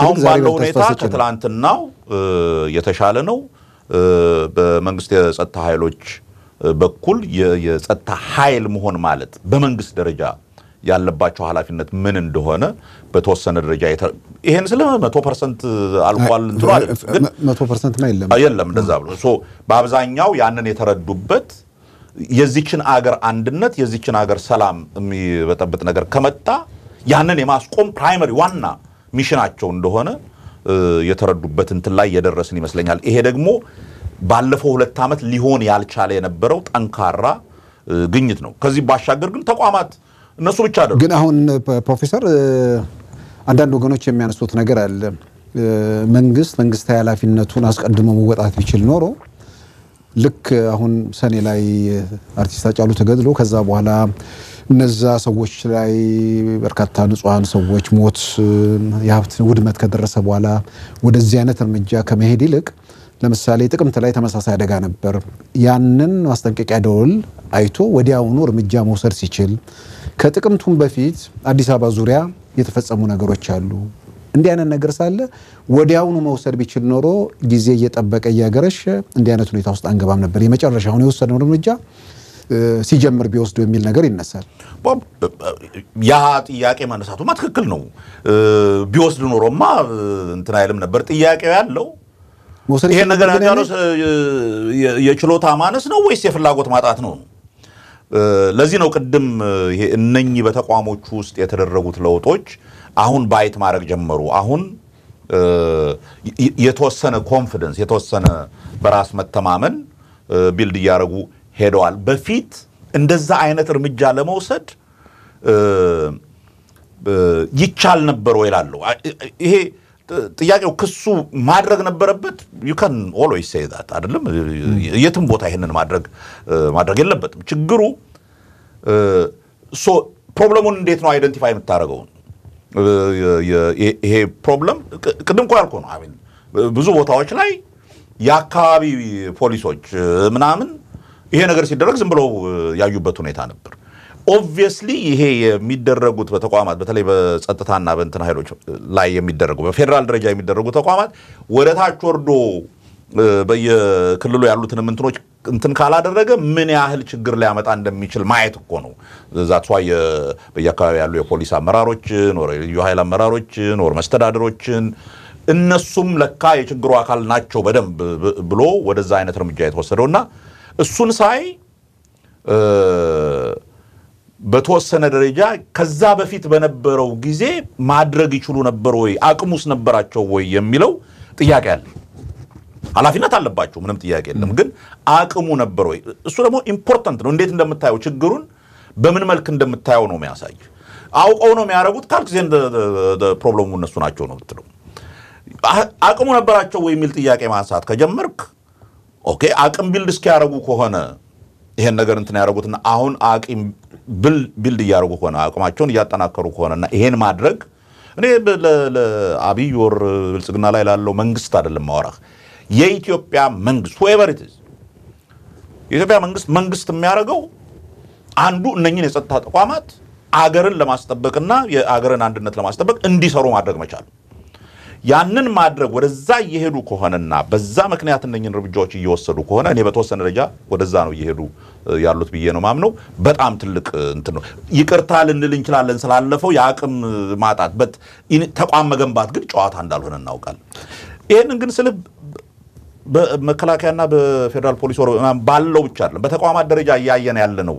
አሁን ባለው ሁኔታ ከትላንትናው የተሻለ ነው። በመንግስት የጸጥታ ኃይሎች በኩል የጸጥታ ኃይል መሆን ማለት በመንግስት ደረጃ ያለባቸው ኃላፊነት ምን እንደሆነ በተወሰነ ደረጃ ይሄን ስለ መቶ percent አልቋል እንትኑ ግን መቶ percent የለም እንደዛ ብሎ so በአብዛኛው ያንን የተረዱበት የዚችን አገር አንድነት የዚችን አገር ሰላም የሚበጠብጥ ነገር ከመጣ ያንን የማስቆም primary ዋና mission ኣቸው እንደሆነ የተረዱበት እንትን ላይ የደረስን ይመስለኛል። ይሄ ደግሞ ባለፈው ሁለት ዓመት ሊሆን ያልቻለ የነበረው ጠንካራ ግኝት ነው። ከዚህ ባሻገር ግን ተቋማት እነሱ ብቻ አይደሉም። ግን አሁን ፕሮፌሰር አንዳንድ ወገኖች የሚያነሱት ነገር አለ። መንግስት መንግስታዊ ኃላፊነቱን አስቀድሞ መወጣት ቢችል ኖሮ ልክ አሁን ሰኔ ላይ አርቲስት ሃጫሉ ተገድሎ ከዛ በኋላ እነዛ ሰዎች ላይ በርካታ ንጹሐን ሰዎች ሞት፣ የሀብት ውድመት ከደረሰ በኋላ ወደዚህ አይነት እርምጃ ከመሄድ ይልቅ ለምሳሌ ጥቅምት ላይ ተመሳሳይ አደጋ ነበር። ያንን ማስጠንቀቂያ ደወል አይቶ ወዲያውኑ እርምጃ መውሰድ ሲችል ከጥቅምቱም በፊት አዲስ አበባ ዙሪያ የተፈጸሙ ነገሮች አሉ። እንዲህ አይነት ነገር ሳለ ወዲያውኑ መውሰድ ቢችል ኖሮ ጊዜ እየጠበቀ እያገረሸ እንዲህ አይነት ሁኔታ ውስጥ አንገባም ነበር። የመጨረሻውን የወሰድነው እርምጃ ሲጀምር ቢወስዱ የሚል ነገር ይነሳል። ያ ጥያቄ መነሳቱማ ትክክል ነው። ቢወስድ ኖሮማ እንትን አይልም ነበር። ጥያቄው ያለው ይሄን ነገር ያለው የችሎታ ማነስ ነው ወይስ የፍላጎት ማጣት ነው? ለዚህ ነው ቅድም እነኚህ በተቋሞቹ ውስጥ የተደረጉት ለውጦች አሁን bite ማድረግ ጀመሩ። አሁን የተወሰነ confidence የተወሰነ በራስ መተማመን build እያደረጉ ሄደዋል። በፊት እንደዛ አይነት እርምጃ ለመውሰድ ይቻል ነበር ወይ ይሄ ጥያቄው ክሱ ማድረግ ነበረበት። you can always say that አይደለም። የትም ቦታ ይሄንን ማድረግ ማድረግ የለበትም። ችግሩ so problem ኡን እንዴት ነው identify የምታደርገው? ይሄ problem ቅድም እኮ ያልኩህ ነው። ብዙ ቦታዎች ላይ የአካባቢ ፖሊሶች ምናምን ይሄ ነገር ሲደረግ ዝም ብለው ያዩበት ሁኔታ ነበር። obviously ይሄ የሚደረጉት በተቋማት በተለይ በጸጥታና በእንትን ኃይሎች ላይ የሚደረጉ በፌዴራል ደረጃ የሚደረጉ ተቋማት ወደ ታች ወርዶ በየክልሉ ያሉትን እንትኖች እንትን ካላደረገ ምን ያህል ችግር ሊያመጣ እንደሚችል ማየት እኮ ነው። ዛቷ በየአካባቢ ያሉ የፖሊስ አመራሮችን ወር የልዩ ኃይል አመራሮችን ወር መስተዳድሮችን እነሱም ለካ የችግሩ አካል ናቸው በደንብ ብሎ ወደዛ አይነት እርምጃ የተወሰደው እና እሱን ሳይ በተወሰነ ደረጃ ከዛ በፊት በነበረው ጊዜ ማድረግ ይችሉ ነበር ወይ አቅሙስ ነበራቸው ወይ የሚለው ጥያቄ አለ። ኃላፊነት አለባቸው፣ ምንም ጥያቄ የለም። ግን አቅሙ ነበር ወይ? እሱ ደግሞ important ነው። እንዴት እንደምታየው ችግሩን በምን መልክ እንደምታየው ነው የሚያሳይ። አውቀው ነው የሚያደርጉት ካልክ then problem ኡ እነሱ ናቸው ነው የምትለው። አቅሙ ነበራቸው ወይ የሚል ጥያቄ ማንሳት ከጀመርክ okay፣ አቅም build እስኪያደርጉ ከሆነ ይሄን ነገር እንትን ያደረጉትና አሁን አቅም build እያደረጉ ከሆነ አቅማቸውን እያጠናከሩ ከሆነና ይሄን ማድረግ እኔ ለአብይ or ብልጽግና ላይ ላለው መንግስት አይደለም ማወራህ የኢትዮጵያ መንግስት whoever it is የኢትዮጵያ መንግስት መንግስት የሚያደርገው አንዱ እነኝን የጸጥታ ተቋማት አገርን ለማስጠበቅና የአገርን አንድነት ለማስጠበቅ እንዲሰሩ ማድረግ መቻል ያንን ማድረግ ወደዛ እየሄዱ ከሆነና በዛ ምክንያት እነኝን እርምጃዎች እየወሰዱ ከሆነ እኔ በተወሰነ ደረጃ ወደዛ ነው እየሄዱ ያሉት ብዬ ነው ማምነው። በጣም ትልቅ እንትን ነው። ይቅርታ ልንል እንችላለን ስላለፈው የአቅም ማጣት but ተቋም መገንባት ግን ጨዋታ እንዳልሆነ እናውቃለን። ይህንን ግን ስል በመከላከያና በፌዴራል ፖሊስ ባለው ብቻ አይደለም፣ በተቋማት ደረጃ እያየን ያለ ነው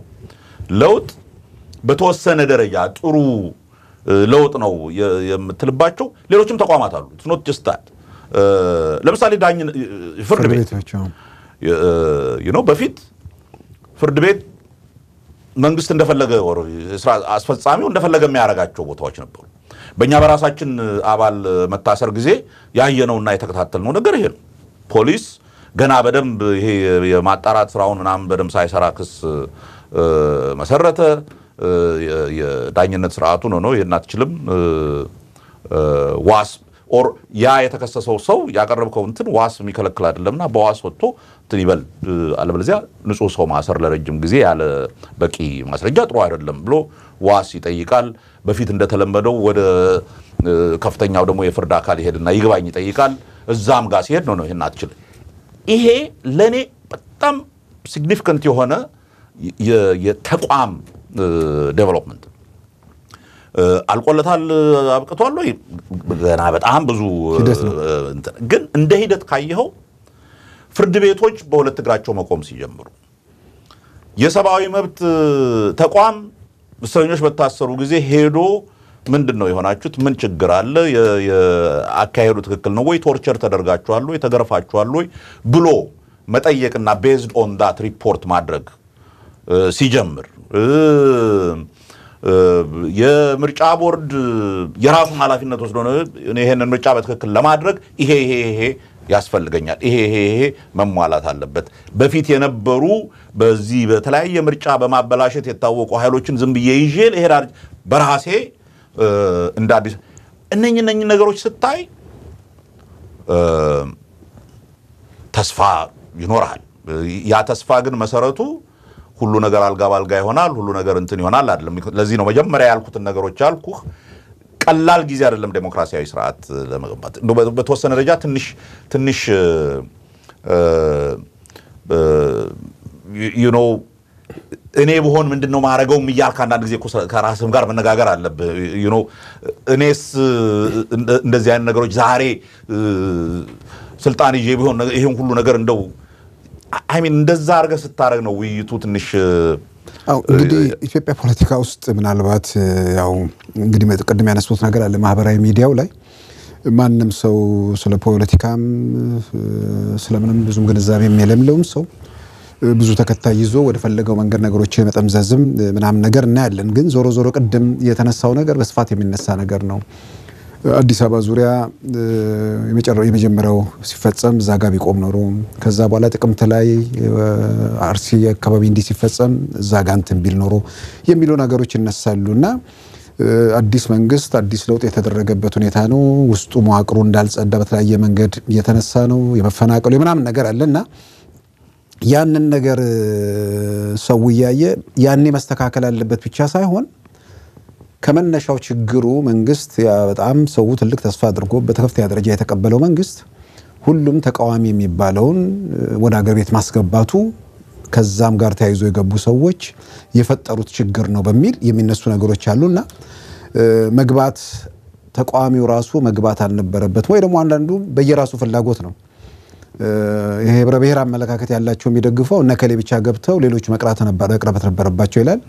ለውጥ በተወሰነ ደረጃ ጥሩ ለውጥ ነው የምትልባቸው ሌሎችም ተቋማት አሉ። not just that ለምሳሌ ዳኝ ፍርድ ቤት ነው። በፊት ፍርድ ቤት መንግስት እንደፈለገ ስራ አስፈጻሚው እንደፈለገ የሚያደርጋቸው ቦታዎች ነበሩ። በእኛ በራሳችን አባል መታሰር ጊዜ ያየነውና የተከታተልነው ነገር ይሄ ነው። ፖሊስ ገና በደንብ ይሄ የማጣራት ስራውን ምናምን በደንብ ሳይሰራ ክስ መሰረተ። የዳኝነት ስርዓቱን ሆኖ ይህን አትችልም ዋስ or ያ የተከሰሰው ሰው ያቀረብከው እንትን ዋስ የሚከለክል አይደለምና በዋስ ወጥቶ እንትን ይበል፣ አለበለዚያ ንጹህ ሰው ማሰር ለረጅም ጊዜ ያለ በቂ ማስረጃ ጥሩ አይደለም ብሎ ዋስ ይጠይቃል። በፊት እንደተለመደው ወደ ከፍተኛው ደግሞ የፍርድ አካል ይሄድና ይግባኝ ይጠይቃል። እዛም ጋር ሲሄድ ነው ነው ይህን አትችል። ይሄ ለእኔ በጣም significant የሆነ የተቋም development አልቆለታል፣ አብቅቷል ወይ? ገና በጣም ብዙ ግን እንደ ሂደት ካየኸው ፍርድ ቤቶች በሁለት እግራቸው መቆም ሲጀምሩ የሰብአዊ መብት ተቋም እስረኞች በታሰሩ ጊዜ ሄዶ ምንድን ነው የሆናችሁት? ምን ችግር አለ? የአካሄዱ ትክክል ነው ወይ? torture ተደርጋችኋል ወይ? ተገርፋችኋል ወይ? ብሎ መጠየቅና based on that report ማድረግ ሲጀምር የምርጫ ቦርድ የራሱን ኃላፊነት ወስዶ ይሄንን ምርጫ በትክክል ለማድረግ ይሄ ይሄ ይሄ ያስፈልገኛል፣ ይሄ ይሄ ይሄ መሟላት አለበት። በፊት የነበሩ በዚህ በተለያየ ምርጫ በማበላሸት የታወቁ ኃይሎችን ዝም ብዬ ይዤ ልሄድ በራሴ እንደ አዲስ እነኝ እነኝ ነገሮች ስታይ ተስፋ ይኖርሃል። ያ ተስፋ ግን መሰረቱ ሁሉ ነገር አልጋ ባልጋ ይሆናል፣ ሁሉ ነገር እንትን ይሆናል አይደለም። ለዚህ ነው መጀመሪያ ያልኩትን ነገሮች ያልኩህ። ቀላል ጊዜ አይደለም ዴሞክራሲያዊ ስርዓት ለመገንባት። በተወሰነ ደረጃ ትንሽ ትንሽ you know እኔ ብሆን ምንድን ነው ማድረገውም እያልክ አንዳንድ ጊዜ ከራስህም ጋር መነጋገር አለብህ። you know እኔስ እንደዚህ አይነት ነገሮች ዛሬ ስልጣን ይዤ ቢሆን ይህን ሁሉ ነገር እንደው አይ ሚን እንደዛ አድርገህ ስታደርግ ነው ውይይቱ ትንሽ እንግዲህ ኢትዮጵያ ፖለቲካ ውስጥ ምናልባት ያው እንግዲህ ቅድም ያነሱት ነገር አለ ማህበራዊ ሚዲያው ላይ ማንም ሰው ስለ ፖለቲካም ስለምንም ብዙም ግንዛቤም የሌለውም ሰው ብዙ ተከታይ ይዞ ወደ ፈለገው መንገድ ነገሮችን መጠምዘዝም ምናምን ነገር እናያለን። ግን ዞሮ ዞሮ ቅድም የተነሳው ነገር በስፋት የሚነሳ ነገር ነው። አዲስ አበባ ዙሪያ የመጀመሪያው ሲፈጸም እዛ ጋ ቢቆም ኖሮ ከዛ በኋላ ጥቅምት ላይ አርሲ አካባቢ እንዲህ ሲፈጸም እዛ ጋ እንትን ቢል ኖሮ የሚሉ ነገሮች ይነሳሉ እና አዲስ መንግስት አዲስ ለውጥ የተደረገበት ሁኔታ ነው። ውስጡ መዋቅሩ እንዳልጸዳ በተለያየ መንገድ እየተነሳ ነው። የመፈናቀሉ የምናምን ነገር አለ እና ያንን ነገር ሰው እያየ ያኔ መስተካከል አለበት ብቻ ሳይሆን ከመነሻው ችግሩ መንግስት በጣም ሰው ትልቅ ተስፋ አድርጎ በከፍተኛ ደረጃ የተቀበለው መንግስት ሁሉም ተቃዋሚ የሚባለውን ወደ አገር ቤት ማስገባቱ ከዛም ጋር ተያይዞ የገቡ ሰዎች የፈጠሩት ችግር ነው በሚል የሚነሱ ነገሮች አሉና መግባት ተቃዋሚው ራሱ መግባት አልነበረበትም ወይ ደግሞ አንዳንዱ በየራሱ ፍላጎት ነው ይሄ ህብረ ብሔር አመለካከት ያላቸው የሚደግፈው እነ ብቻ ገብተው ሌሎች መቅረት ነበረባቸው ይላል።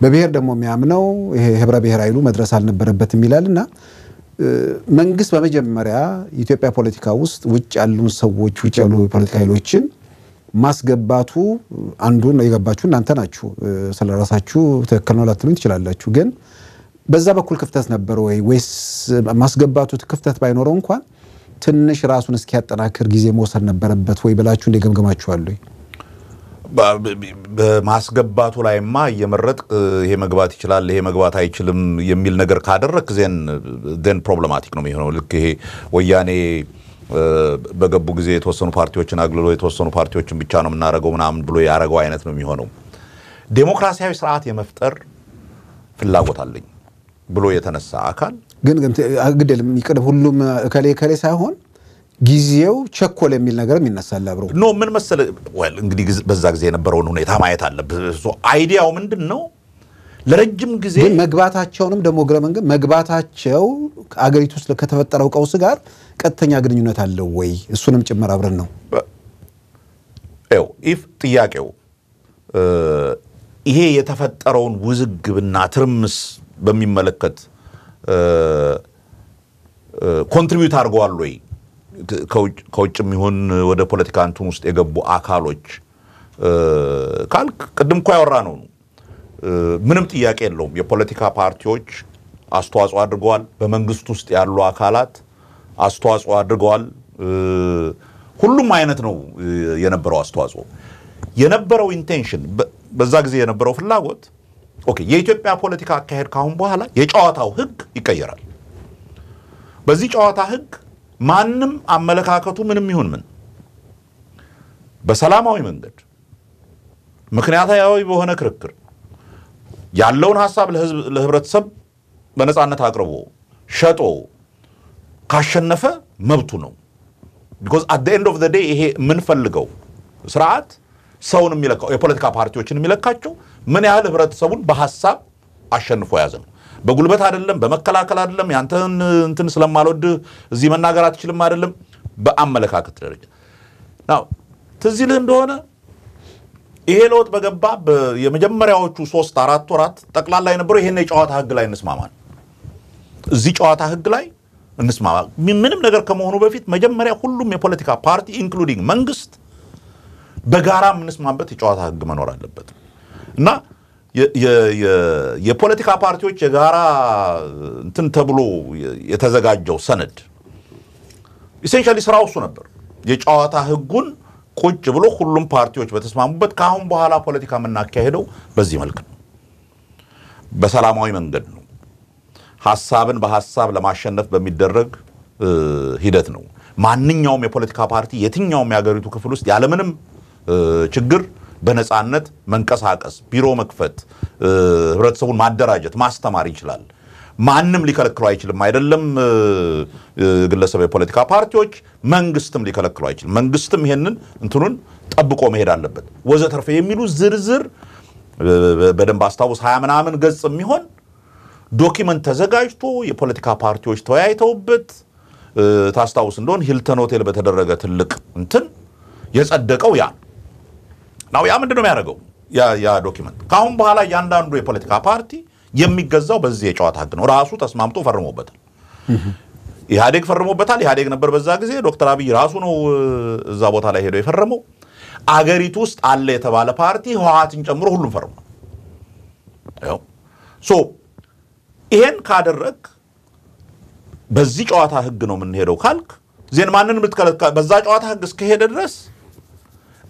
በብሔር ደግሞ የሚያምነው ይሄ ህብረ ብሔር ኃይሉ መድረስ አልነበረበትም ይላል እና መንግስት በመጀመሪያ ኢትዮጵያ ፖለቲካ ውስጥ ውጭ ያሉን ሰዎች ውጭ ያሉ ፖለቲካ ኃይሎችን ማስገባቱ አንዱን የገባችሁ እናንተ ናችሁ። ስለ ራሳችሁ ትክክል ነው ላትሉኝ ትችላላችሁ። ግን በዛ በኩል ክፍተት ነበረ ወይ ወይስ ማስገባቱ ክፍተት ባይኖረው እንኳን ትንሽ ራሱን እስኪያጠናክር ጊዜ መውሰድ ነበረበት ወይ ብላችሁ እንደገምገማችኋል? በማስገባቱ ላይማ እየመረጥክ ይሄ መግባት ይችላል፣ ይሄ መግባት አይችልም የሚል ነገር ካደረግክ then then problematic ነው የሚሆነው። ልክ ይሄ ወያኔ በገቡ ጊዜ የተወሰኑ ፓርቲዎችን አግልሎ የተወሰኑ ፓርቲዎችን ብቻ ነው የምናደርገው ምናምን ብሎ ያደረገው አይነት ነው የሚሆነው። ዴሞክራሲያዊ ስርዓት የመፍጠር ፍላጎት አለኝ ብሎ የተነሳ አካል ግን ግድ ሁሉም እከሌ እከሌ ሳይሆን ጊዜው ቸኮል የሚል ነገርም ይነሳል አብሮ no ምን መሰለ እንግዲህ በዛ ጊዜ የነበረውን ሁኔታ ማየት አለብህ። idea ው ምንድን ነው? ለረጅም ጊዜ ግን መግባታቸውንም ደግሞ እግረ መንገድ መግባታቸው አገሪቱ ውስጥ ከተፈጠረው ቀውስ ጋር ቀጥተኛ ግንኙነት አለው ወይ? እሱንም ጭምር አብረን ነው ው if ጥያቄው ይሄ የተፈጠረውን ውዝግብና ትርምስ በሚመለከት contribute አድርገዋል ወይ ከውጭም ይሁን ወደ ፖለቲካ እንትን ውስጥ የገቡ አካሎች ካልክ ቅድም እኮ ያወራ ነው። ምንም ጥያቄ የለውም። የፖለቲካ ፓርቲዎች አስተዋጽኦ አድርገዋል። በመንግስት ውስጥ ያሉ አካላት አስተዋጽኦ አድርገዋል። ሁሉም አይነት ነው የነበረው አስተዋጽኦ። የነበረው intention በዛ ጊዜ የነበረው ፍላጎት የኢትዮጵያ ፖለቲካ አካሄድ ካሁን በኋላ የጨዋታው ህግ ይቀየራል። በዚህ ጨዋታ ህግ ማንም አመለካከቱ ምንም ይሁን ምን በሰላማዊ መንገድ ምክንያታዊ በሆነ ክርክር ያለውን ሀሳብ ለህብረተሰብ በነፃነት አቅርቦ ሸጦ ካሸነፈ መብቱ ነው። because at end of day ይሄ የምንፈልገው ስርዓት ሰውን የሚለካው የፖለቲካ ፓርቲዎችን የሚለካቸው ምን ያህል ህብረተሰቡን በሀሳብ አሸንፎ የያዘ ነው። በጉልበት አይደለም፣ በመከላከል አይደለም፣ ያንተን እንትን ስለማልወድህ እዚህ መናገር አትችልም አይደለም፣ በአመለካከት ደረጃ። now ትዝ ይልህ እንደሆነ ይሄ ለውጥ በገባ የመጀመሪያዎቹ ሶስት አራት ወራት ጠቅላላ የነበረው ይሄን የጨዋታ ህግ ላይ እንስማማ እዚህ ጨዋታ ህግ ላይ እንስማማ። ምንም ነገር ከመሆኑ በፊት መጀመሪያ ሁሉም የፖለቲካ ፓርቲ including መንግስት በጋራ የምንስማማበት የጨዋታ ህግ መኖር አለበት። እና የፖለቲካ ፓርቲዎች የጋራ እንትን ተብሎ የተዘጋጀው ሰነድ ኢሴንሻሊ ስራው እሱ ነበር። የጨዋታ ህጉን ቁጭ ብሎ ሁሉም ፓርቲዎች በተስማሙበት ከአሁን በኋላ ፖለቲካ የምናካሄደው በዚህ መልክ ነው፣ በሰላማዊ መንገድ ነው፣ ሀሳብን በሀሳብ ለማሸነፍ በሚደረግ ሂደት ነው። ማንኛውም የፖለቲካ ፓርቲ የትኛውም የሀገሪቱ ክፍል ውስጥ ያለምንም ችግር በነፃነት መንቀሳቀስ፣ ቢሮ መክፈት፣ ህብረተሰቡን ማደራጀት፣ ማስተማር ይችላል። ማንም ሊከለክሉ አይችልም። አይደለም ግለሰብ የፖለቲካ ፓርቲዎች፣ መንግስትም ሊከለክሉ አይችልም። መንግስትም ይሄንን እንትኑን ጠብቆ መሄድ አለበት ወዘተርፈ የሚሉ ዝርዝር በደንብ አስታውስ ሀያ ምናምን ገጽ የሚሆን document ተዘጋጅቶ የፖለቲካ ፓርቲዎች ተወያይተውበት ታስታውስ እንደሆን ሂልተን ሆቴል በተደረገ ትልቅ እንትን የጸደቀው ያ ነው። ያ ምንድን ነው የሚያደርገው? ያ document ከአሁን በኋላ እያንዳንዱ የፖለቲካ ፓርቲ የሚገዛው በዚህ የጨዋታ ህግ ነው። ራሱ ተስማምቶ ፈርሞበታል። ኢህአዴግ ፈርሞበታል። ኢህአዴግ ነበር በዛ ጊዜ። ዶክተር አብይ ራሱ ነው እዛ ቦታ ላይ ሄደው የፈረመው። አገሪቱ ውስጥ አለ የተባለ ፓርቲ ህወሓትን ጨምሮ ሁሉም ፈርሟል። so ይሄን ካደረግ በዚህ ጨዋታ ህግ ነው የምንሄደው ካልክ then ማንን በዛ ጨዋታ ህግ እስከሄደ ድረስ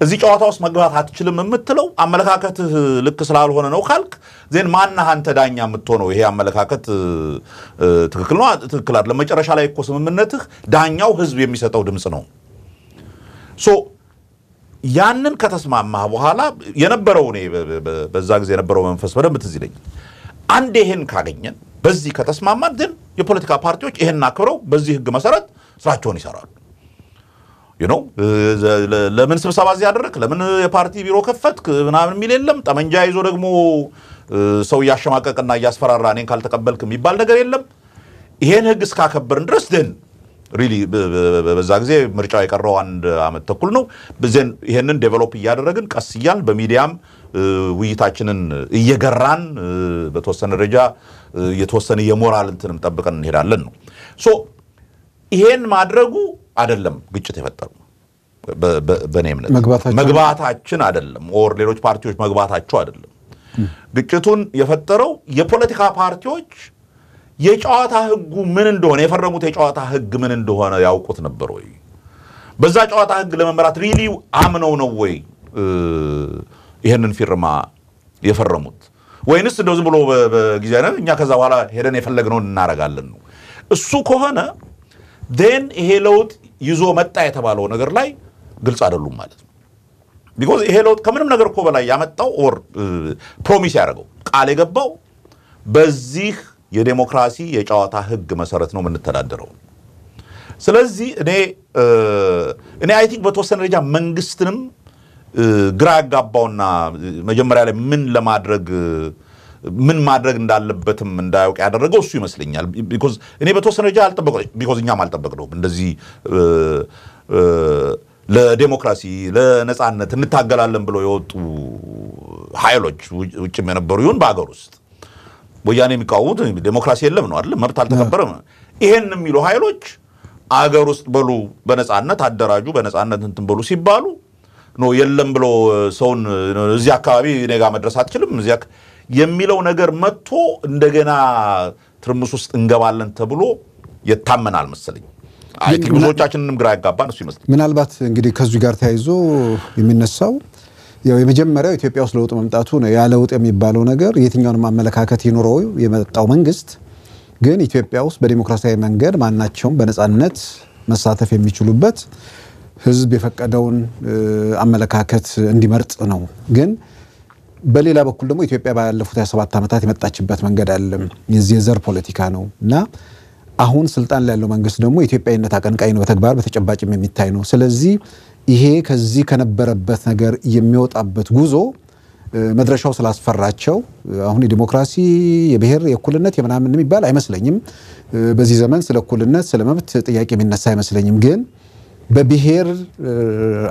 እዚህ ጨዋታ ውስጥ መግባት አትችልም የምትለው አመለካከትህ ልክ ስላልሆነ ነው ካልክ then ማነህ አንተ ዳኛ የምትሆነው? ይሄ አመለካከት ትክክል ነው ትክክል አይደለም። መጨረሻ ላይ እኮ ስምምነትህ ዳኛው ህዝብ የሚሰጠው ድምፅ ነው። so ያንን ከተስማማህ በኋላ የነበረው እኔ በዛ ጊዜ የነበረው መንፈስ በደንብ ትዝ ይለኛል። አንድ ይሄን ካገኘን በዚህ ከተስማማን ግን የፖለቲካ ፓርቲዎች ይሄን አክብረው በዚህ ህግ መሰረት ስራቸውን ይሰራሉ። ነው ለምን ስብሰባ እዚህ ያደረግ ለምን የፓርቲ ቢሮ ከፈትክ ምናምን የሚል የለም። ጠመንጃ ይዞ ደግሞ ሰው እያሸማቀቅና እያስፈራራ እኔን ካልተቀበልክ የሚባል ነገር የለም። ይሄን ህግ እስካከበርን ድረስ then really በዛ ጊዜ ምርጫው የቀረው አንድ አመት ተኩል ነው። then ይሄንን develop እያደረግን ቀስ እያልን በሚዲያም ውይይታችንን እየገራን በተወሰነ ደረጃ የተወሰነ የሞራል እንትንም ጠብቀን እንሄዳለን ነው so ይሄን ማድረጉ አይደለም ግጭት የፈጠሩ በእኔ እምነት መግባታችን አይደለም፣ or ሌሎች ፓርቲዎች መግባታቸው አይደለም። ግጭቱን የፈጠረው የፖለቲካ ፓርቲዎች የጨዋታ ህጉ ምን እንደሆነ የፈረሙት የጨዋታ ህግ ምን እንደሆነ ያውቁት ነበር ወይ? በዛ ጨዋታ ህግ ለመመራት really አምነው ነው ወይ ይህንን ፊርማ የፈረሙት? ወይንስ እንደው ዝም ብሎ በጊዜ እኛ ከዛ በኋላ ሄደን የፈለግነውን እናደርጋለን ነው? እሱ ከሆነ then ይሄ ለውጥ ይዞ መጣ የተባለው ነገር ላይ ግልጽ አይደሉም ማለት ነው። because ይሄ ለውጥ ከምንም ነገር እኮ በላይ ያመጣው or promise ያደረገው ቃል የገባው በዚህ የዴሞክራሲ የጨዋታ ህግ መሰረት ነው የምንተዳደረው። ስለዚህ እኔ እኔ I think በተወሰነ ደረጃ መንግስትንም ግራ ያጋባውና መጀመሪያ ላይ ምን ለማድረግ ምን ማድረግ እንዳለበትም እንዳያውቅ ያደረገው እሱ ይመስለኛል። because እኔ በተወሰነ ደረጃ አልጠበቅ because እኛም አልጠበቅነውም እንደዚህ ለዴሞክራሲ ለነፃነት እንታገላለን ብለው የወጡ ኃይሎች ውጭም የነበሩ ይሁን በሀገር ውስጥ ወያኔ የሚቃወሙት ዴሞክራሲ የለም ነው አይደለም፣ መብት አልተከበረም። ይሄን የሚሉ ኃይሎች አገር ውስጥ በሉ በነፃነት አደራጁ፣ በነፃነት እንትን በሉ ሲባሉ ነው የለም ብሎ ሰውን እዚህ አካባቢ እኔ መድረስ አትችልም የሚለው ነገር መጥቶ እንደገና ትርምስ ውስጥ እንገባለን ተብሎ የታመናል መሰለኝ። ብዙዎቻችንንም ግራ ያጋባን እሱ ይመስለኝ። ምናልባት እንግዲህ ከዚሁ ጋር ተያይዞ የሚነሳው ያው የመጀመሪያው ኢትዮጵያ ውስጥ ለውጥ መምጣቱ ነው። ያ ለውጥ የሚባለው ነገር የትኛውንም አመለካከት ይኑረው የመጣው መንግስት ግን ኢትዮጵያ ውስጥ በዲሞክራሲያዊ መንገድ ማናቸውም በነፃነት መሳተፍ የሚችሉበት ህዝብ የፈቀደውን አመለካከት እንዲመርጥ ነው ግን በሌላ በኩል ደግሞ ኢትዮጵያ ባለፉት 27 ዓመታት የመጣችበት መንገድ አለ። የዚህ የዘር ፖለቲካ ነው እና አሁን ስልጣን ላይ ያለው መንግስት ደግሞ የኢትዮጵያዊነት አቀንቃኝ ነው፣ በተግባር በተጨባጭም የሚታይ ነው። ስለዚህ ይሄ ከዚህ ከነበረበት ነገር የሚወጣበት ጉዞ መድረሻው ስላስፈራቸው አሁን የዲሞክራሲ የብሔር የእኩልነት የምናምን የሚባል አይመስለኝም። በዚህ ዘመን ስለ እኩልነት ስለ መብት ጥያቄ የሚነሳ አይመስለኝም። ግን በብሔር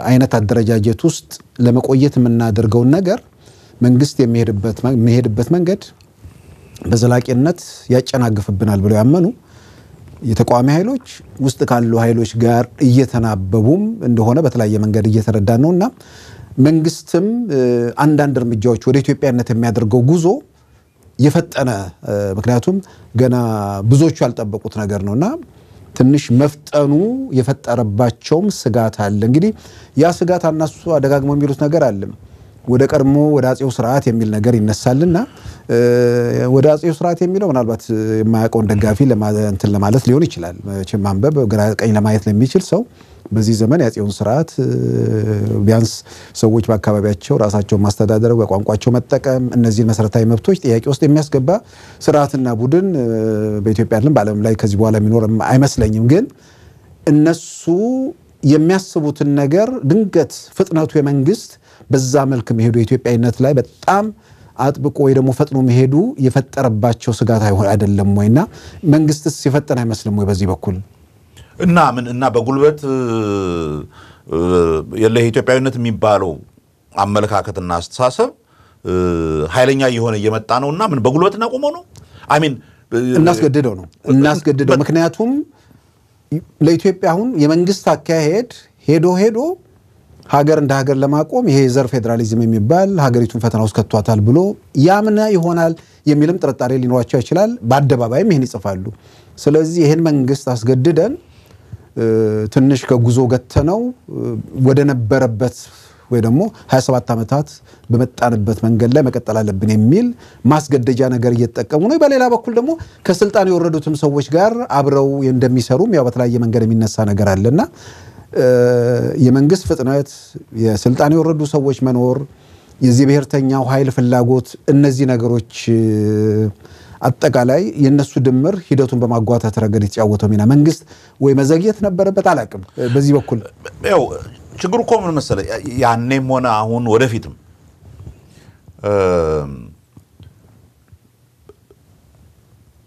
አይነት አደረጃጀት ውስጥ ለመቆየት የምናደርገውን ነገር መንግስት የሚሄድበት መንገድ በዘላቂነት ያጨናግፍብናል ብለው ያመኑ የተቃዋሚ ኃይሎች ውስጥ ካሉ ኃይሎች ጋር እየተናበቡም እንደሆነ በተለያየ መንገድ እየተረዳን ነው እና መንግስትም አንዳንድ እርምጃዎች ወደ ኢትዮጵያነት የሚያደርገው ጉዞ የፈጠነ ምክንያቱም ገና ብዙዎቹ ያልጠበቁት ነገር ነው እና ትንሽ መፍጠኑ የፈጠረባቸውም ስጋት አለ። እንግዲህ ያ ስጋት አናሱ አደጋግሞ የሚሉት ነገር አለም ወደ ቀድሞ ወደ አጼው ስርዓት የሚል ነገር ይነሳልና ወደ አጼው ስርዓት የሚለው ምናልባት የማያውቀውን ደጋፊ እንትን ለማለት ሊሆን ይችላል። መቼም ማንበብ ግራ ቀኝ ለማየት ለሚችል ሰው በዚህ ዘመን የአጼውን ስርዓት ቢያንስ ሰዎች በአካባቢያቸው ራሳቸውን ማስተዳደር፣ በቋንቋቸው መጠቀም እነዚህን መሰረታዊ መብቶች ጥያቄ ውስጥ የሚያስገባ ስርዓትና ቡድን በኢትዮጵያ አይደለም በዓለም ላይ ከዚህ በኋላ የሚኖር አይመስለኝም። ግን እነሱ የሚያስቡትን ነገር ድንገት ፍጥነቱ የመንግስት በዛ መልክ መሄዱ የኢትዮጵያዊነት ላይ በጣም አጥብቆ ወይ ደግሞ ፈጥኖ መሄዱ የፈጠረባቸው ስጋት አይሆን አይደለም ወይ? እና መንግስትስ የፈጠነ አይመስልም ወይ በዚህ በኩል እና ምን እና በጉልበት የለ ኢትዮጵያዊነት የሚባለው አመለካከትና አስተሳሰብ ኃይለኛ እየሆነ እየመጣ ነው እና ምን በጉልበት እናቆመው ነው አሚን እናስገድደው ነው እናስገድደው። ምክንያቱም ለኢትዮጵያ አሁን የመንግስት አካሄድ ሄዶ ሄዶ ሀገር እንደ ሀገር ለማቆም ይሄ የዘር ፌዴራሊዝም የሚባል ሀገሪቱን ፈተና ውስጥ ከቷታል ብሎ ያምነ ይሆናል የሚልም ጥርጣሬ ሊኖራቸው ይችላል። በአደባባይም ይህን ይጽፋሉ። ስለዚህ ይህን መንግስት አስገድደን ትንሽ ከጉዞ ገተነው ወደ ነበረበት ወይ ደግሞ 27 ዓመታት በመጣንበት መንገድ ላይ መቀጠል አለብን የሚል ማስገደጃ ነገር እየተጠቀሙ ነው። በሌላ በኩል ደግሞ ከስልጣን የወረዱትም ሰዎች ጋር አብረው እንደሚሰሩም ያው በተለያየ መንገድ የሚነሳ ነገር አለና የመንግስት ፍጥነት፣ የስልጣን የወረዱ ሰዎች መኖር፣ የዚህ ብሔርተኛው ኃይል ፍላጎት፣ እነዚህ ነገሮች አጠቃላይ የእነሱ ድምር ሂደቱን በማጓታት ረገድ የተጫወተው ሚና መንግስት ወይ መዘግየት ነበረበት፣ አላቅም። በዚህ በኩል ያው ችግሩ እኮ ምን መሰለህ፣ ያኔም ሆነ አሁን ወደፊትም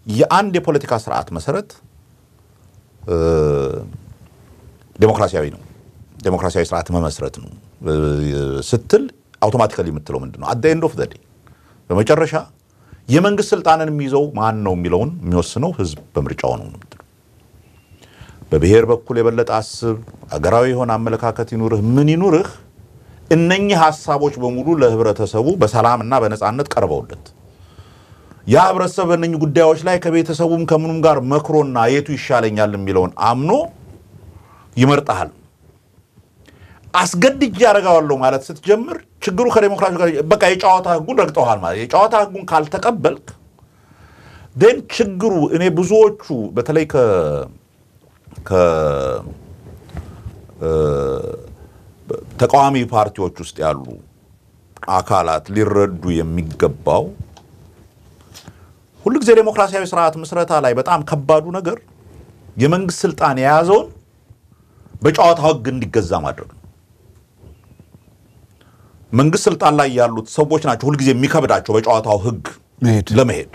የአንድ የፖለቲካ ስርዓት መሰረት ዴሞክራሲያዊ ነው። ዴሞክራሲያዊ ስርዓት መመስረት ነው ስትል automatically የምትለው ምንድን ነው? at end of the በመጨረሻ የመንግስት ስልጣንን የሚይዘው ማን ነው የሚለውን የሚወስነው ህዝብ በምርጫው ነው በብሔር በኩል የበለጠ አስብ፣ አገራዊ የሆነ አመለካከት ይኑርህ፣ ምን ይኑርህ፣ እነኚህ ሀሳቦች በሙሉ ለህብረተሰቡ በሰላምና በነፃነት ቀርበውለት ያ ህብረተሰብ በእነኚህ ጉዳዮች ላይ ከቤተሰቡም ከምኑም ጋር መክሮና የቱ ይሻለኛል የሚለውን አምኖ ይመርጠሃል። አስገድጄ ያደርገዋለሁ ማለት ስትጀምር ችግሩ ከዴሞክራሲ ጋር በቃ የጨዋታ ህጉን ረግጠዋል ማለት የጨዋታ ህጉን ካልተቀበልክ ደን ችግሩ እኔ ብዙዎቹ በተለይ ተቃዋሚ ፓርቲዎች ውስጥ ያሉ አካላት ሊረዱ የሚገባው ሁልጊዜ ዴሞክራሲያዊ ስርዓት ምስረታ ላይ በጣም ከባዱ ነገር የመንግስት ስልጣን የያዘውን በጨዋታ ህግ እንዲገዛ ማድረግ ነው። መንግስት ስልጣን ላይ ያሉት ሰዎች ናቸው ሁልጊዜ የሚከብዳቸው በጨዋታው ህግ መሄድ ለመሄድ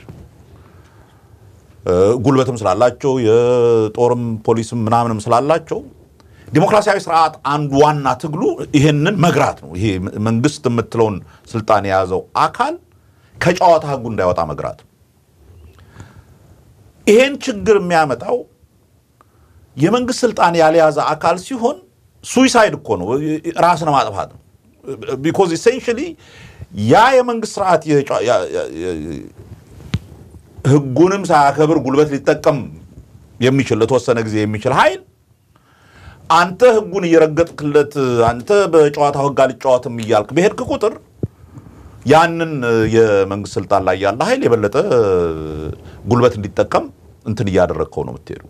ጉልበትም ስላላቸው የጦርም ፖሊስም ምናምንም ስላላቸው ዲሞክራሲያዊ ስርዓት አንዱ ዋና ትግሉ ይሄንን መግራት ነው። ይሄ መንግስት የምትለውን ስልጣን የያዘው አካል ከጨዋታ ህጉ እንዳይወጣ መግራት ነው። ይሄን ችግር የሚያመጣው የመንግስት ስልጣን ያልያዘ አካል ሲሆን suicide እኮ ነው፣ ራስን ማጥፋት ነው። because essentially ያ የመንግስት ስርዓት ህጉንም ሳያከብር ጉልበት ሊጠቀም የሚችል ለተወሰነ ጊዜ የሚችል ኃይል አንተ ህጉን እየረገጥክለት አንተ በጨዋታው ህግ አልጫወትም እያልክ በሄድክ ቁጥር ያንን የመንግስት ስልጣን ላይ ያለ ኃይል የበለጠ ጉልበት እንዲጠቀም እንትን እያደረግከው ነው የምትሄዱ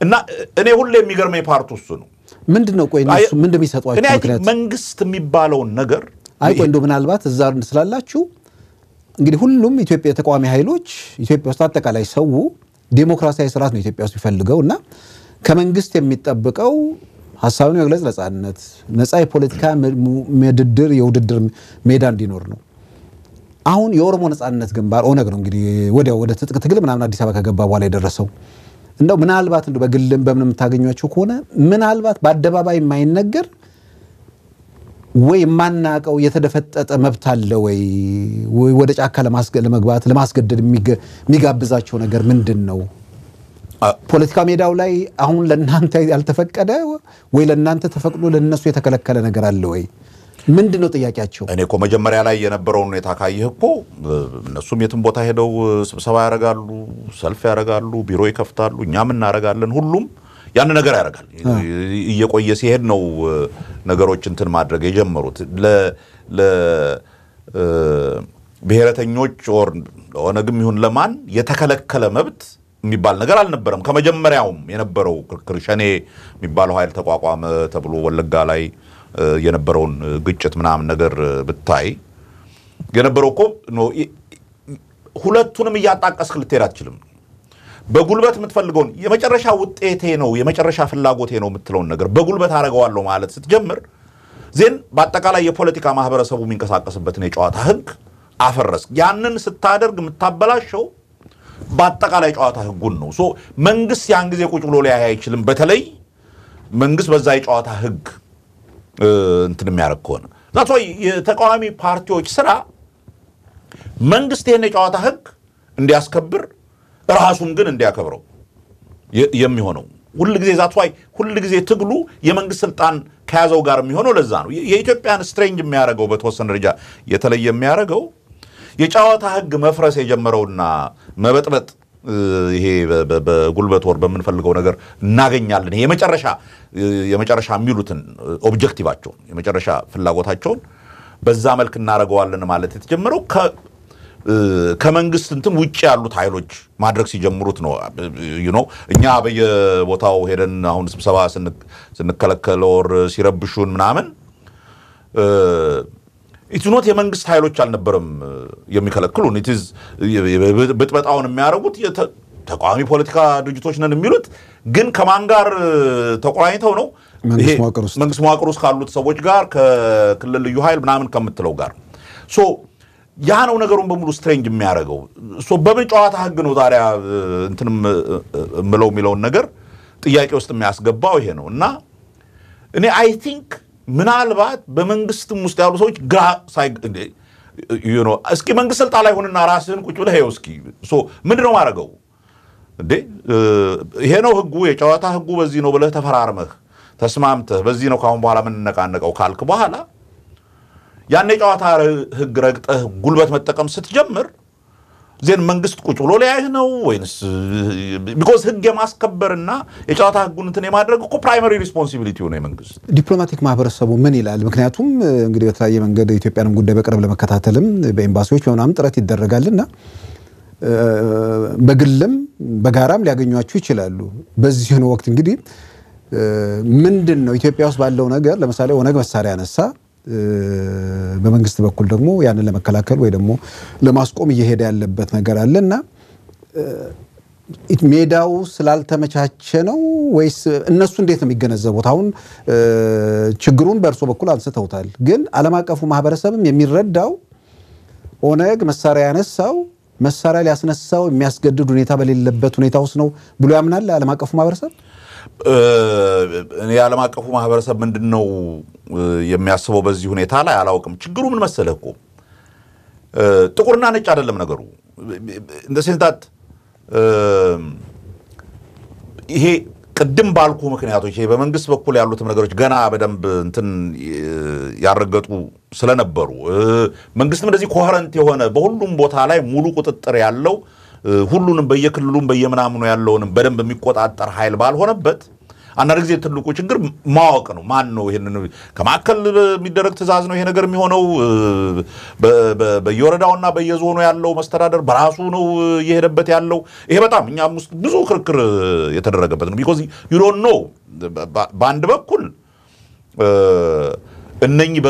እና እኔ ሁሌ የሚገርመኝ ፓርቱ እሱ ነው። ምንድን ነው ቆይ እነሱ ምንድን የሚሰጧቸው ምክንያት መንግስት የሚባለውን ነገር አይ ቆይ እንደው ምናልባት እዛ ስላላችሁ እንግዲህ ሁሉም ኢትዮጵያ የተቃዋሚ ኃይሎች ኢትዮጵያ ውስጥ አጠቃላይ ሰው ዴሞክራሲያዊ ስርዓት ነው ኢትዮጵያ ውስጥ የሚፈልገው እና ከመንግስት የሚጠብቀው ሀሳብን የመግለጽ ነጻነት፣ ነጻ የፖለቲካ ምድድር የውድድር ሜዳ እንዲኖር ነው። አሁን የኦሮሞ ነጻነት ግንባር ኦነግ ነው እንግዲህ ወዲያው ወደ ትጥቅ ትግል ምናምን አዲስ አበባ ከገባ በኋላ የደረሰው እንደው ምናልባት እንደው በግልም በምን የምታገኟቸው ከሆነ ምናልባት በአደባባይ የማይነገር ወይ የማናቀው የተደፈጠጠ መብት አለ ወይ ወይ ወደ ጫካ ለመግባት ለማስገደድ የሚጋብዛቸው ነገር ምንድን ነው? ፖለቲካ ሜዳው ላይ አሁን ለእናንተ ያልተፈቀደ ወይ ለእናንተ ተፈቅዶ ለእነሱ የተከለከለ ነገር አለ ወይ? ምንድን ነው ጥያቄያቸው? እኔ እኮ መጀመሪያ ላይ የነበረውን ሁኔታ ካየህ እኮ እነሱም የትም ቦታ ሄደው ስብሰባ ያደርጋሉ፣ ሰልፍ ያደርጋሉ፣ ቢሮ ይከፍታሉ፣ እኛም እናደርጋለን። ሁሉም ያን ነገር ያደርጋል። እየቆየ ሲሄድ ነው ነገሮች እንትን ማድረግ የጀመሩት። ለብሔረተኞች ወር ኦነግም ይሁን ለማን የተከለከለ መብት የሚባል ነገር አልነበረም። ከመጀመሪያውም የነበረው ክርክር ሸኔ የሚባለው ኃይል ተቋቋመ ተብሎ ወለጋ ላይ የነበረውን ግጭት ምናምን ነገር ብታይ የነበረው እኮ ሁለቱንም እያጣቀስክ ልትሄድ አትችልም። በጉልበት የምትፈልገውን የመጨረሻ ውጤቴ ነው የመጨረሻ ፍላጎቴ ነው የምትለውን ነገር በጉልበት አደርገዋለሁ ማለት ስትጀምር ዜን በአጠቃላይ የፖለቲካ ማህበረሰቡ የሚንቀሳቀስበትን የጨዋታ ህግ አፈረስክ። ያንን ስታደርግ የምታበላሸው በአጠቃላይ ጨዋታ ህጉን ነው። መንግስት ያን ጊዜ ቁጭ ብሎ ሊያይ አይችልም። በተለይ መንግስት በዛ የጨዋታ ህግ እንትን የሚያደርግ ከሆነ that የተቃዋሚ ፓርቲዎች ስራ መንግስት ይህን የጨዋታ ህግ እንዲያስከብር ራሱም ግን እንዲያከብረው የሚሆነው ሁል ጊዜ ዛት ዋይ ሁል ጊዜ ትግሉ የመንግስት ስልጣን ከያዘው ጋር የሚሆነው ለዛ ነው። የኢትዮጵያን strange የሚያደርገው በተወሰነ ደረጃ የተለየ የሚያደርገው የጨዋታ ህግ መፍረስ የጀመረውና መበጥበጥ ይሄ በጉልበት or በምንፈልገው ነገር እናገኛለን ይሄ የመጨረሻ የመጨረሻ የሚሉትን objective ኣቸውን የመጨረሻ ፍላጎታቸውን በዛ መልክ እናደርገዋለን ማለት የተጀመረው ከመንግስት እንትን ውጭ ያሉት ኃይሎች ማድረግ ሲጀምሩት ነው። you እኛ በየቦታው ሄደን አሁን ስብሰባ ስንከለከል or ሲረብሹን ምናምን it's not የመንግስት ኃይሎች አልነበረም የሚከለክሉን። ብጥበጣውን የሚያደርጉት ተቃዋሚ ፖለቲካ ድርጅቶች ነን የሚሉት ግን ከማን ጋር ተቆራኝተው ነው? መንግስት መዋቅር ውስጥ ካሉት ሰዎች ጋር ከክልል ልዩ ኃይል ምናምን ከምትለው ጋር so ያ ነው ነገሩን በሙሉ strange የሚያደርገው። በምን ጨዋታ ህግ ነው ታዲያ እንትን ምለው የሚለውን ነገር ጥያቄ ውስጥ የሚያስገባው ይሄ ነው እና እኔ I think ምናልባት በመንግስትም ውስጥ ያሉ ሰዎች ግራ እስኪ መንግስት ስልጣን ላይ ሁንና ራስህን ቁጭ ብለህ ይኸው እስኪ ምንድን ማድረገው እንዴ ይሄ ነው ህጉ፣ የጨዋታ ህጉ በዚህ ነው ብለህ ተፈራርመህ ተስማምተህ በዚህ ነው ከአሁን በኋላ የምንነቃነቀው ካልክ በኋላ ያን የጨዋታ ህግ ረግጠህ ጉልበት መጠቀም ስትጀምር then መንግስት ቁጭ ብሎ ሊያይህ ነው ወይንስ? because ህግ የማስከበርና የጨዋታ ህጉን እንትን የማድረግ እኮ primary responsibility ሆነ የመንግስት። ዲፕሎማቲክ ማህበረሰቡ ምን ይላል? ምክንያቱም እንግዲህ በተለያየ መንገድ የኢትዮጵያንም ጉዳይ በቅርብ ለመከታተልም በኤምባሲዎች በምናምን ጥረት ይደረጋልና በግልም በጋራም ሊያገኟችሁ ይችላሉ። በዚህን ወቅት እንግዲህ ምንድን ነው ኢትዮጵያ ውስጥ ባለው ነገር ለምሳሌ ኦነግ መሳሪያ ያነሳ በመንግስት በኩል ደግሞ ያንን ለመከላከል ወይ ደግሞ ለማስቆም እየሄደ ያለበት ነገር አለ እና ሜዳው ስላልተመቻቸ ነው ወይስ እነሱ እንዴት ነው የሚገነዘቡት? አሁን ችግሩን በእርሶ በኩል አንስተውታል፣ ግን ዓለም አቀፉ ማህበረሰብም የሚረዳው ኦነግ መሳሪያ ያነሳው መሳሪያ ሊያስነሳው የሚያስገድድ ሁኔታ በሌለበት ሁኔታ ውስጥ ነው ብሎ ያምናል ዓለም አቀፉ ማህበረሰብ። የዓለም አቀፉ ማህበረሰብ ምንድን ነው የሚያስበው በዚህ ሁኔታ ላይ አላውቅም። ችግሩ ምን መሰለህ እኮ ጥቁርና ነጭ አይደለም ነገሩ። እንደ ሴንታት ይሄ ቅድም ባልኩ ምክንያቶች ይሄ በመንግስት በኩል ያሉትም ነገሮች ገና በደንብ እንትን ያረገጡ ስለነበሩ መንግስትም እንደዚህ coherent የሆነ በሁሉም ቦታ ላይ ሙሉ ቁጥጥር ያለው ሁሉንም በየክልሉም በየምናምኑ ያለውንም በደንብ የሚቆጣጠር ኃይል ባልሆነበት አንዳንድ ጊዜ ትልቁ ችግር ማወቅ ነው። ማን ነው ይሄንን ከማዕከል የሚደረግ ትዕዛዝ ነው ይሄ ነገር የሚሆነው? በየወረዳውና በየዞኑ ያለው መስተዳደር በራሱ ነው እየሄደበት ያለው? ይሄ በጣም እኛም ውስጥ ብዙ ክርክር የተደረገበት ነው። because you don't know በአንድ በኩል እነኚህ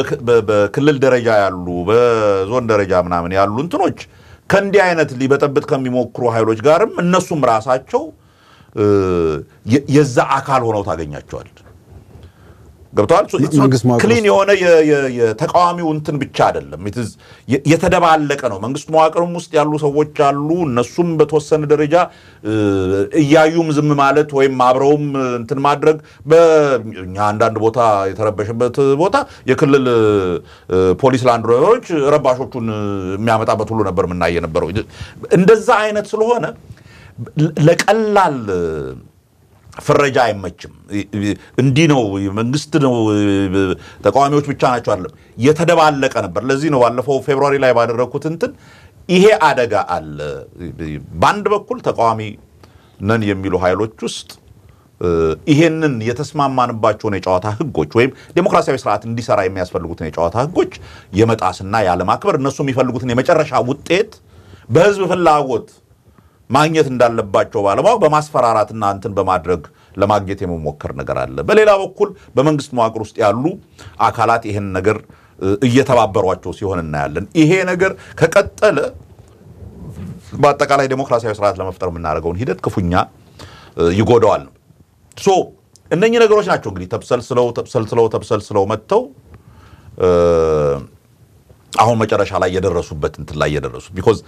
በክልል ደረጃ ያሉ በዞን ደረጃ ምናምን ያሉ እንትኖች ከእንዲህ አይነት ሊበጠብጥ ከሚሞክሩ ኃይሎች ጋርም እነሱም ራሳቸው የዛ አካል ሆነው ታገኛቸዋል። ገብተዋል። ክሊን የሆነ የተቃዋሚው እንትን ብቻ አይደለም፣ የተደባለቀ ነው። መንግስት መዋቅርም ውስጥ ያሉ ሰዎች አሉ። እነሱም በተወሰነ ደረጃ እያዩም ዝም ማለት ወይም አብረውም እንትን ማድረግ በእኛ አንዳንድ ቦታ የተረበሸበት ቦታ የክልል ፖሊስ ላንድሮች ረባሾቹን የሚያመጣበት ሁሉ ነበር የምናየ ነበረው። እንደዛ አይነት ስለሆነ ለቀላል ፍረጃ አይመችም። እንዲህ ነው መንግስት ነው ተቃዋሚዎች ብቻ ናቸው አይደለም፣ የተደባለቀ ነበር። ለዚህ ነው ባለፈው ፌብሩዋሪ ላይ ባደረግኩት እንትን ይሄ አደጋ አለ። በአንድ በኩል ተቃዋሚ ነን የሚሉ ኃይሎች ውስጥ ይሄንን የተስማማንባቸውን የጨዋታ ህጎች ወይም ዴሞክራሲያዊ ስርዓት እንዲሰራ የሚያስፈልጉትን የጨዋታ ህጎች የመጣስና ያለማክበር እነሱ የሚፈልጉትን የመጨረሻ ውጤት በህዝብ ፍላጎት ማግኘት እንዳለባቸው ባለማወቅ በማስፈራራትና እንትን በማድረግ ለማግኘት የመሞከር ነገር አለ። በሌላ በኩል በመንግስት መዋቅር ውስጥ ያሉ አካላት ይህን ነገር እየተባበሯቸው ሲሆን እናያለን። ይሄ ነገር ከቀጠለ በአጠቃላይ ዴሞክራሲያዊ ስርዓት ለመፍጠር የምናደርገውን ሂደት ክፉኛ ይጎዳዋል። ሶ እነኚህ ነገሮች ናቸው እንግዲህ ተብሰልስለው ተብሰልስለው ተብሰልስለው መጥተው አሁን መጨረሻ ላይ የደረሱበት እንትን ላይ የደረሱት because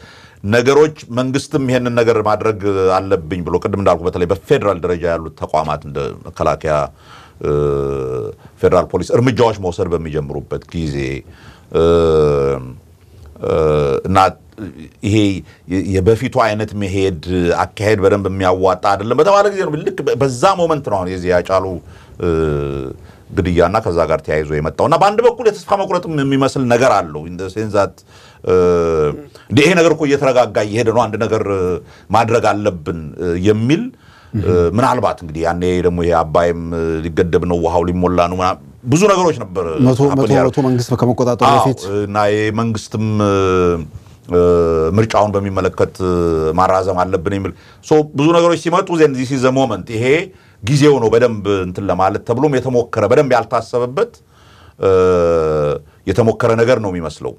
ነገሮች መንግስትም ይሄንን ነገር ማድረግ አለብኝ ብሎ ቅድም እንዳልኩ በተለይ በፌዴራል ደረጃ ያሉት ተቋማት እንደ መከላከያ፣ ፌዴራል ፖሊስ እርምጃዎች መውሰድ በሚጀምሩበት ጊዜ እና ይሄ የበፊቱ አይነት መሄድ አካሄድ በደንብ የሚያዋጣ አይደለም በተባለ ጊዜ ነው። ልክ በዛ moment ነው አሁን የዚህ ያጫሉ ግድያና ከዛ ጋር ተያይዞ የመጣው እና በአንድ በኩል የተስፋ መቁረጥም የሚመስል ነገር አለው። ሴንዛት ይሄ ነገር እኮ እየተረጋጋ እየሄደ ነው፣ አንድ ነገር ማድረግ አለብን የሚል ምናልባት እንግዲህ ያኔ ደግሞ ይሄ አባይም ሊገደብ ነው፣ ውሃው ሊሞላ ነው፣ ብዙ ነገሮች ነበር መንግስት ከመቆጣጠሩ በፊት እና የመንግስትም ምርጫውን በሚመለከት ማራዘም አለብን የሚል ብዙ ነገሮች ሲመጡ this is the moment ይሄ ጊዜው ነው በደንብ እንትን ለማለት ተብሎም የተሞከረ በደንብ ያልታሰበበት የተሞከረ ነገር ነው የሚመስለው።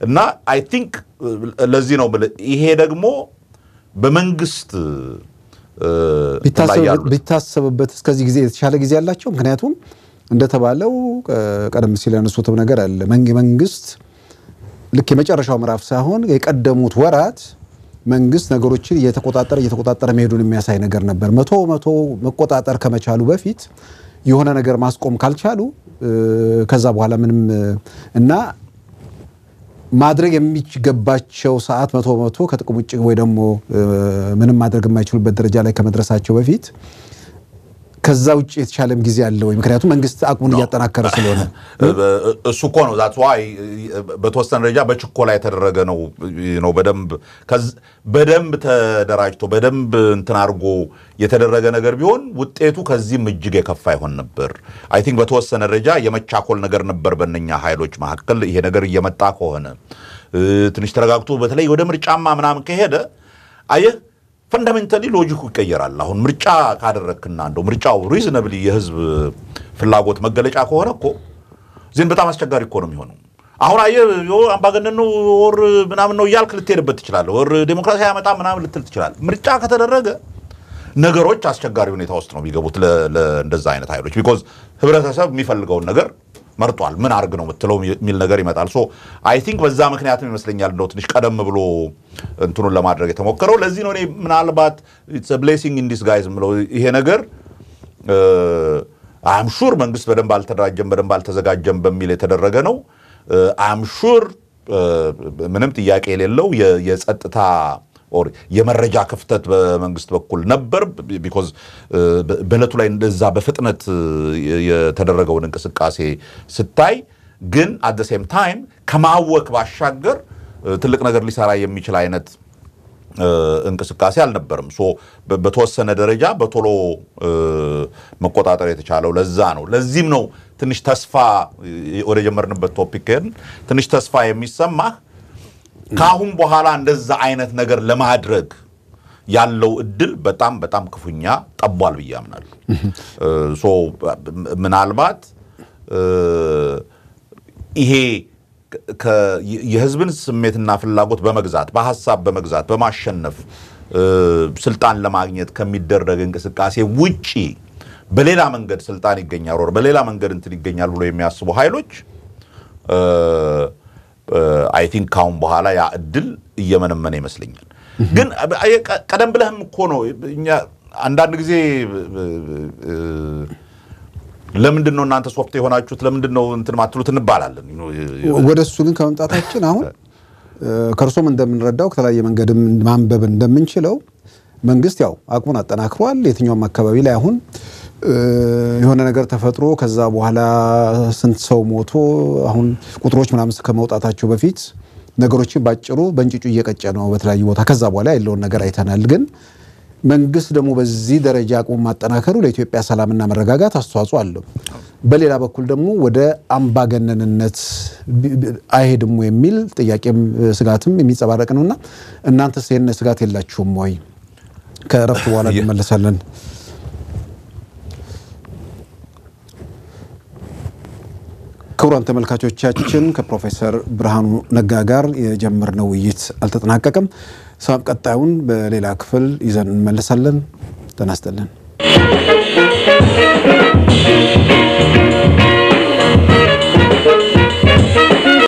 እና I think ለዚህ ነው ይሄ ደግሞ በመንግስት ቢታሰብበት እስከዚህ ጊዜ የተሻለ ጊዜ ያላቸው ምክንያቱም እንደተባለው ቀደም ሲል ያነሱትም ነገር አለ። መንግስት ልክ የመጨረሻው ምዕራፍ ሳይሆን የቀደሙት ወራት መንግስት ነገሮችን እየተቆጣጠረ እየተቆጣጠረ መሄዱን የሚያሳይ ነገር ነበር። መቶ መቶ መቆጣጠር ከመቻሉ በፊት የሆነ ነገር ማስቆም ካልቻሉ ከዛ በኋላ ምንም እና ማድረግ የሚገባቸው ሰዓት መቶ መቶ ከጥቅም ውጭ ወይ ደግሞ ምንም ማድረግ የማይችሉበት ደረጃ ላይ ከመድረሳቸው በፊት ከዛ ውጭ የተሻለም ጊዜ አለ ወይ? ምክንያቱም መንግስት አቅሙን እያጠናከረ ስለሆነ እሱ እኮ ነው ዛት ዋይ በተወሰነ ደረጃ በችኮላ የተደረገ ነው ነው በደንብ በደንብ ተደራጅቶ በደንብ እንትን አድርጎ የተደረገ ነገር ቢሆን ውጤቱ ከዚህም እጅግ የከፋ ይሆን ነበር። I think በተወሰነ ደረጃ የመቻኮል ነገር ነበር በእነኛ ኃይሎች መካከል። ይሄ ነገር እየመጣ ከሆነ ትንሽ ተረጋግቶ በተለይ ወደ ምርጫማ ምናምን ከሄደ አየህ fundamentally logic ኡ ይቀየራል። አሁን ምርጫ ካደረግክና እንደው ምርጫው reasonably የህዝብ ፍላጎት መገለጫ ከሆነ እኮ then በጣም አስቸጋሪ እኮ ነው የሚሆነው። አሁን አየህ አምባገነን or ምናምን ነው እያልክ ልትሄድበት ትችላለህ። or ዴሞክራሲ ያመጣ ምናምን ልትል ትችላለህ። ምርጫ ከተደረገ ነገሮች አስቸጋሪ ሁኔታ ውስጥ ነው የሚገቡት እንደዛ አይነት ኃይሎች because ህብረተሰብ የሚፈልገውን ነገር መርጧል። ምን አርግ ነው የምትለው የሚል ነገር ይመጣል። so I think በዛ ምክንያትም ይመስለኛል እንደው ትንሽ ቀደም ብሎ እንትኑን ለማድረግ የተሞከረው። ለዚህ ነው እኔ ምናልባት it's blessing in disguise የምለው ይሄ ነገር I'm sure መንግስት በደንብ አልተደራጀም፣ በደንብ አልተዘጋጀም በሚል የተደረገ ነው። I'm sure ምንም ጥያቄ የሌለው የጸጥታ የመረጃ ክፍተት በመንግስት በኩል ነበር። because በእለቱ ላይ እንደዛ በፍጥነት የተደረገውን እንቅስቃሴ ስታይ ግን at same time ከማወክ ባሻገር ትልቅ ነገር ሊሰራ የሚችል አይነት እንቅስቃሴ አልነበርም። so በተወሰነ ደረጃ በቶሎ መቆጣጠር የተቻለው ለዛ ነው። ለዚህም ነው ትንሽ ተስፋ ወደ ጀመርንበት topic ትንሽ ተስፋ የሚሰማህ ከአሁን በኋላ እንደዛ አይነት ነገር ለማድረግ ያለው እድል በጣም በጣም ክፉኛ ጠቧል ብዬ አምናለሁ። so ምናልባት ይሄ የህዝብን ስሜትና ፍላጎት በመግዛት በሀሳብ በመግዛት በማሸነፍ ስልጣን ለማግኘት ከሚደረግ እንቅስቃሴ ውጪ በሌላ መንገድ ስልጣን ይገኛል ወይ በሌላ መንገድ እንትን ይገኛል ብሎ የሚያስቡ ኃይሎች I think ካሁን በኋላ ያ እድል እየመነመነ ይመስለኛል። ግን ቀደም ብለህም እኮ ነው እኛ አንዳንድ ጊዜ ለምንድን ነው እናንተ ሶፍት የሆናችሁት ለምንድን ነው እንትን ማትሉት እንባላለን። ወደ እሱ ግን ከመምጣታችን አሁን ከእርሶም እንደምንረዳው ከተለያየ መንገድም ማንበብ እንደምንችለው መንግስት ያው አቅሙን አጠናክሯል። የትኛውም አካባቢ ላይ አሁን የሆነ ነገር ተፈጥሮ ከዛ በኋላ ስንት ሰው ሞቶ አሁን ቁጥሮች ምናምን ከመውጣታቸው በፊት ነገሮችን ባጭሩ በእንጭጩ እየቀጨ ነው በተለያዩ ቦታ። ከዛ በኋላ ያለውን ነገር አይተናል። ግን መንግስት ደግሞ በዚህ ደረጃ አቅሙን ማጠናከሩ ለኢትዮጵያ ሰላምና መረጋጋት አስተዋጽኦ አለው። በሌላ በኩል ደግሞ ወደ አምባገነንነት አይሄድም የሚል ጥያቄም ስጋትም የሚንጸባረቅ ነውና እናንተስ ይህን ስጋት የላችሁም ወይ? ከእረፍት በኋላ እንመለሳለን። ክቡራን ተመልካቾቻችን ከፕሮፌሰር ብርሃኑ ነጋ ጋር የጀመርነው ውይይት አልተጠናቀቀም። ቀጣዩን በሌላ ክፍል ይዘን እንመለሳለን። ጤና ይስጥልን።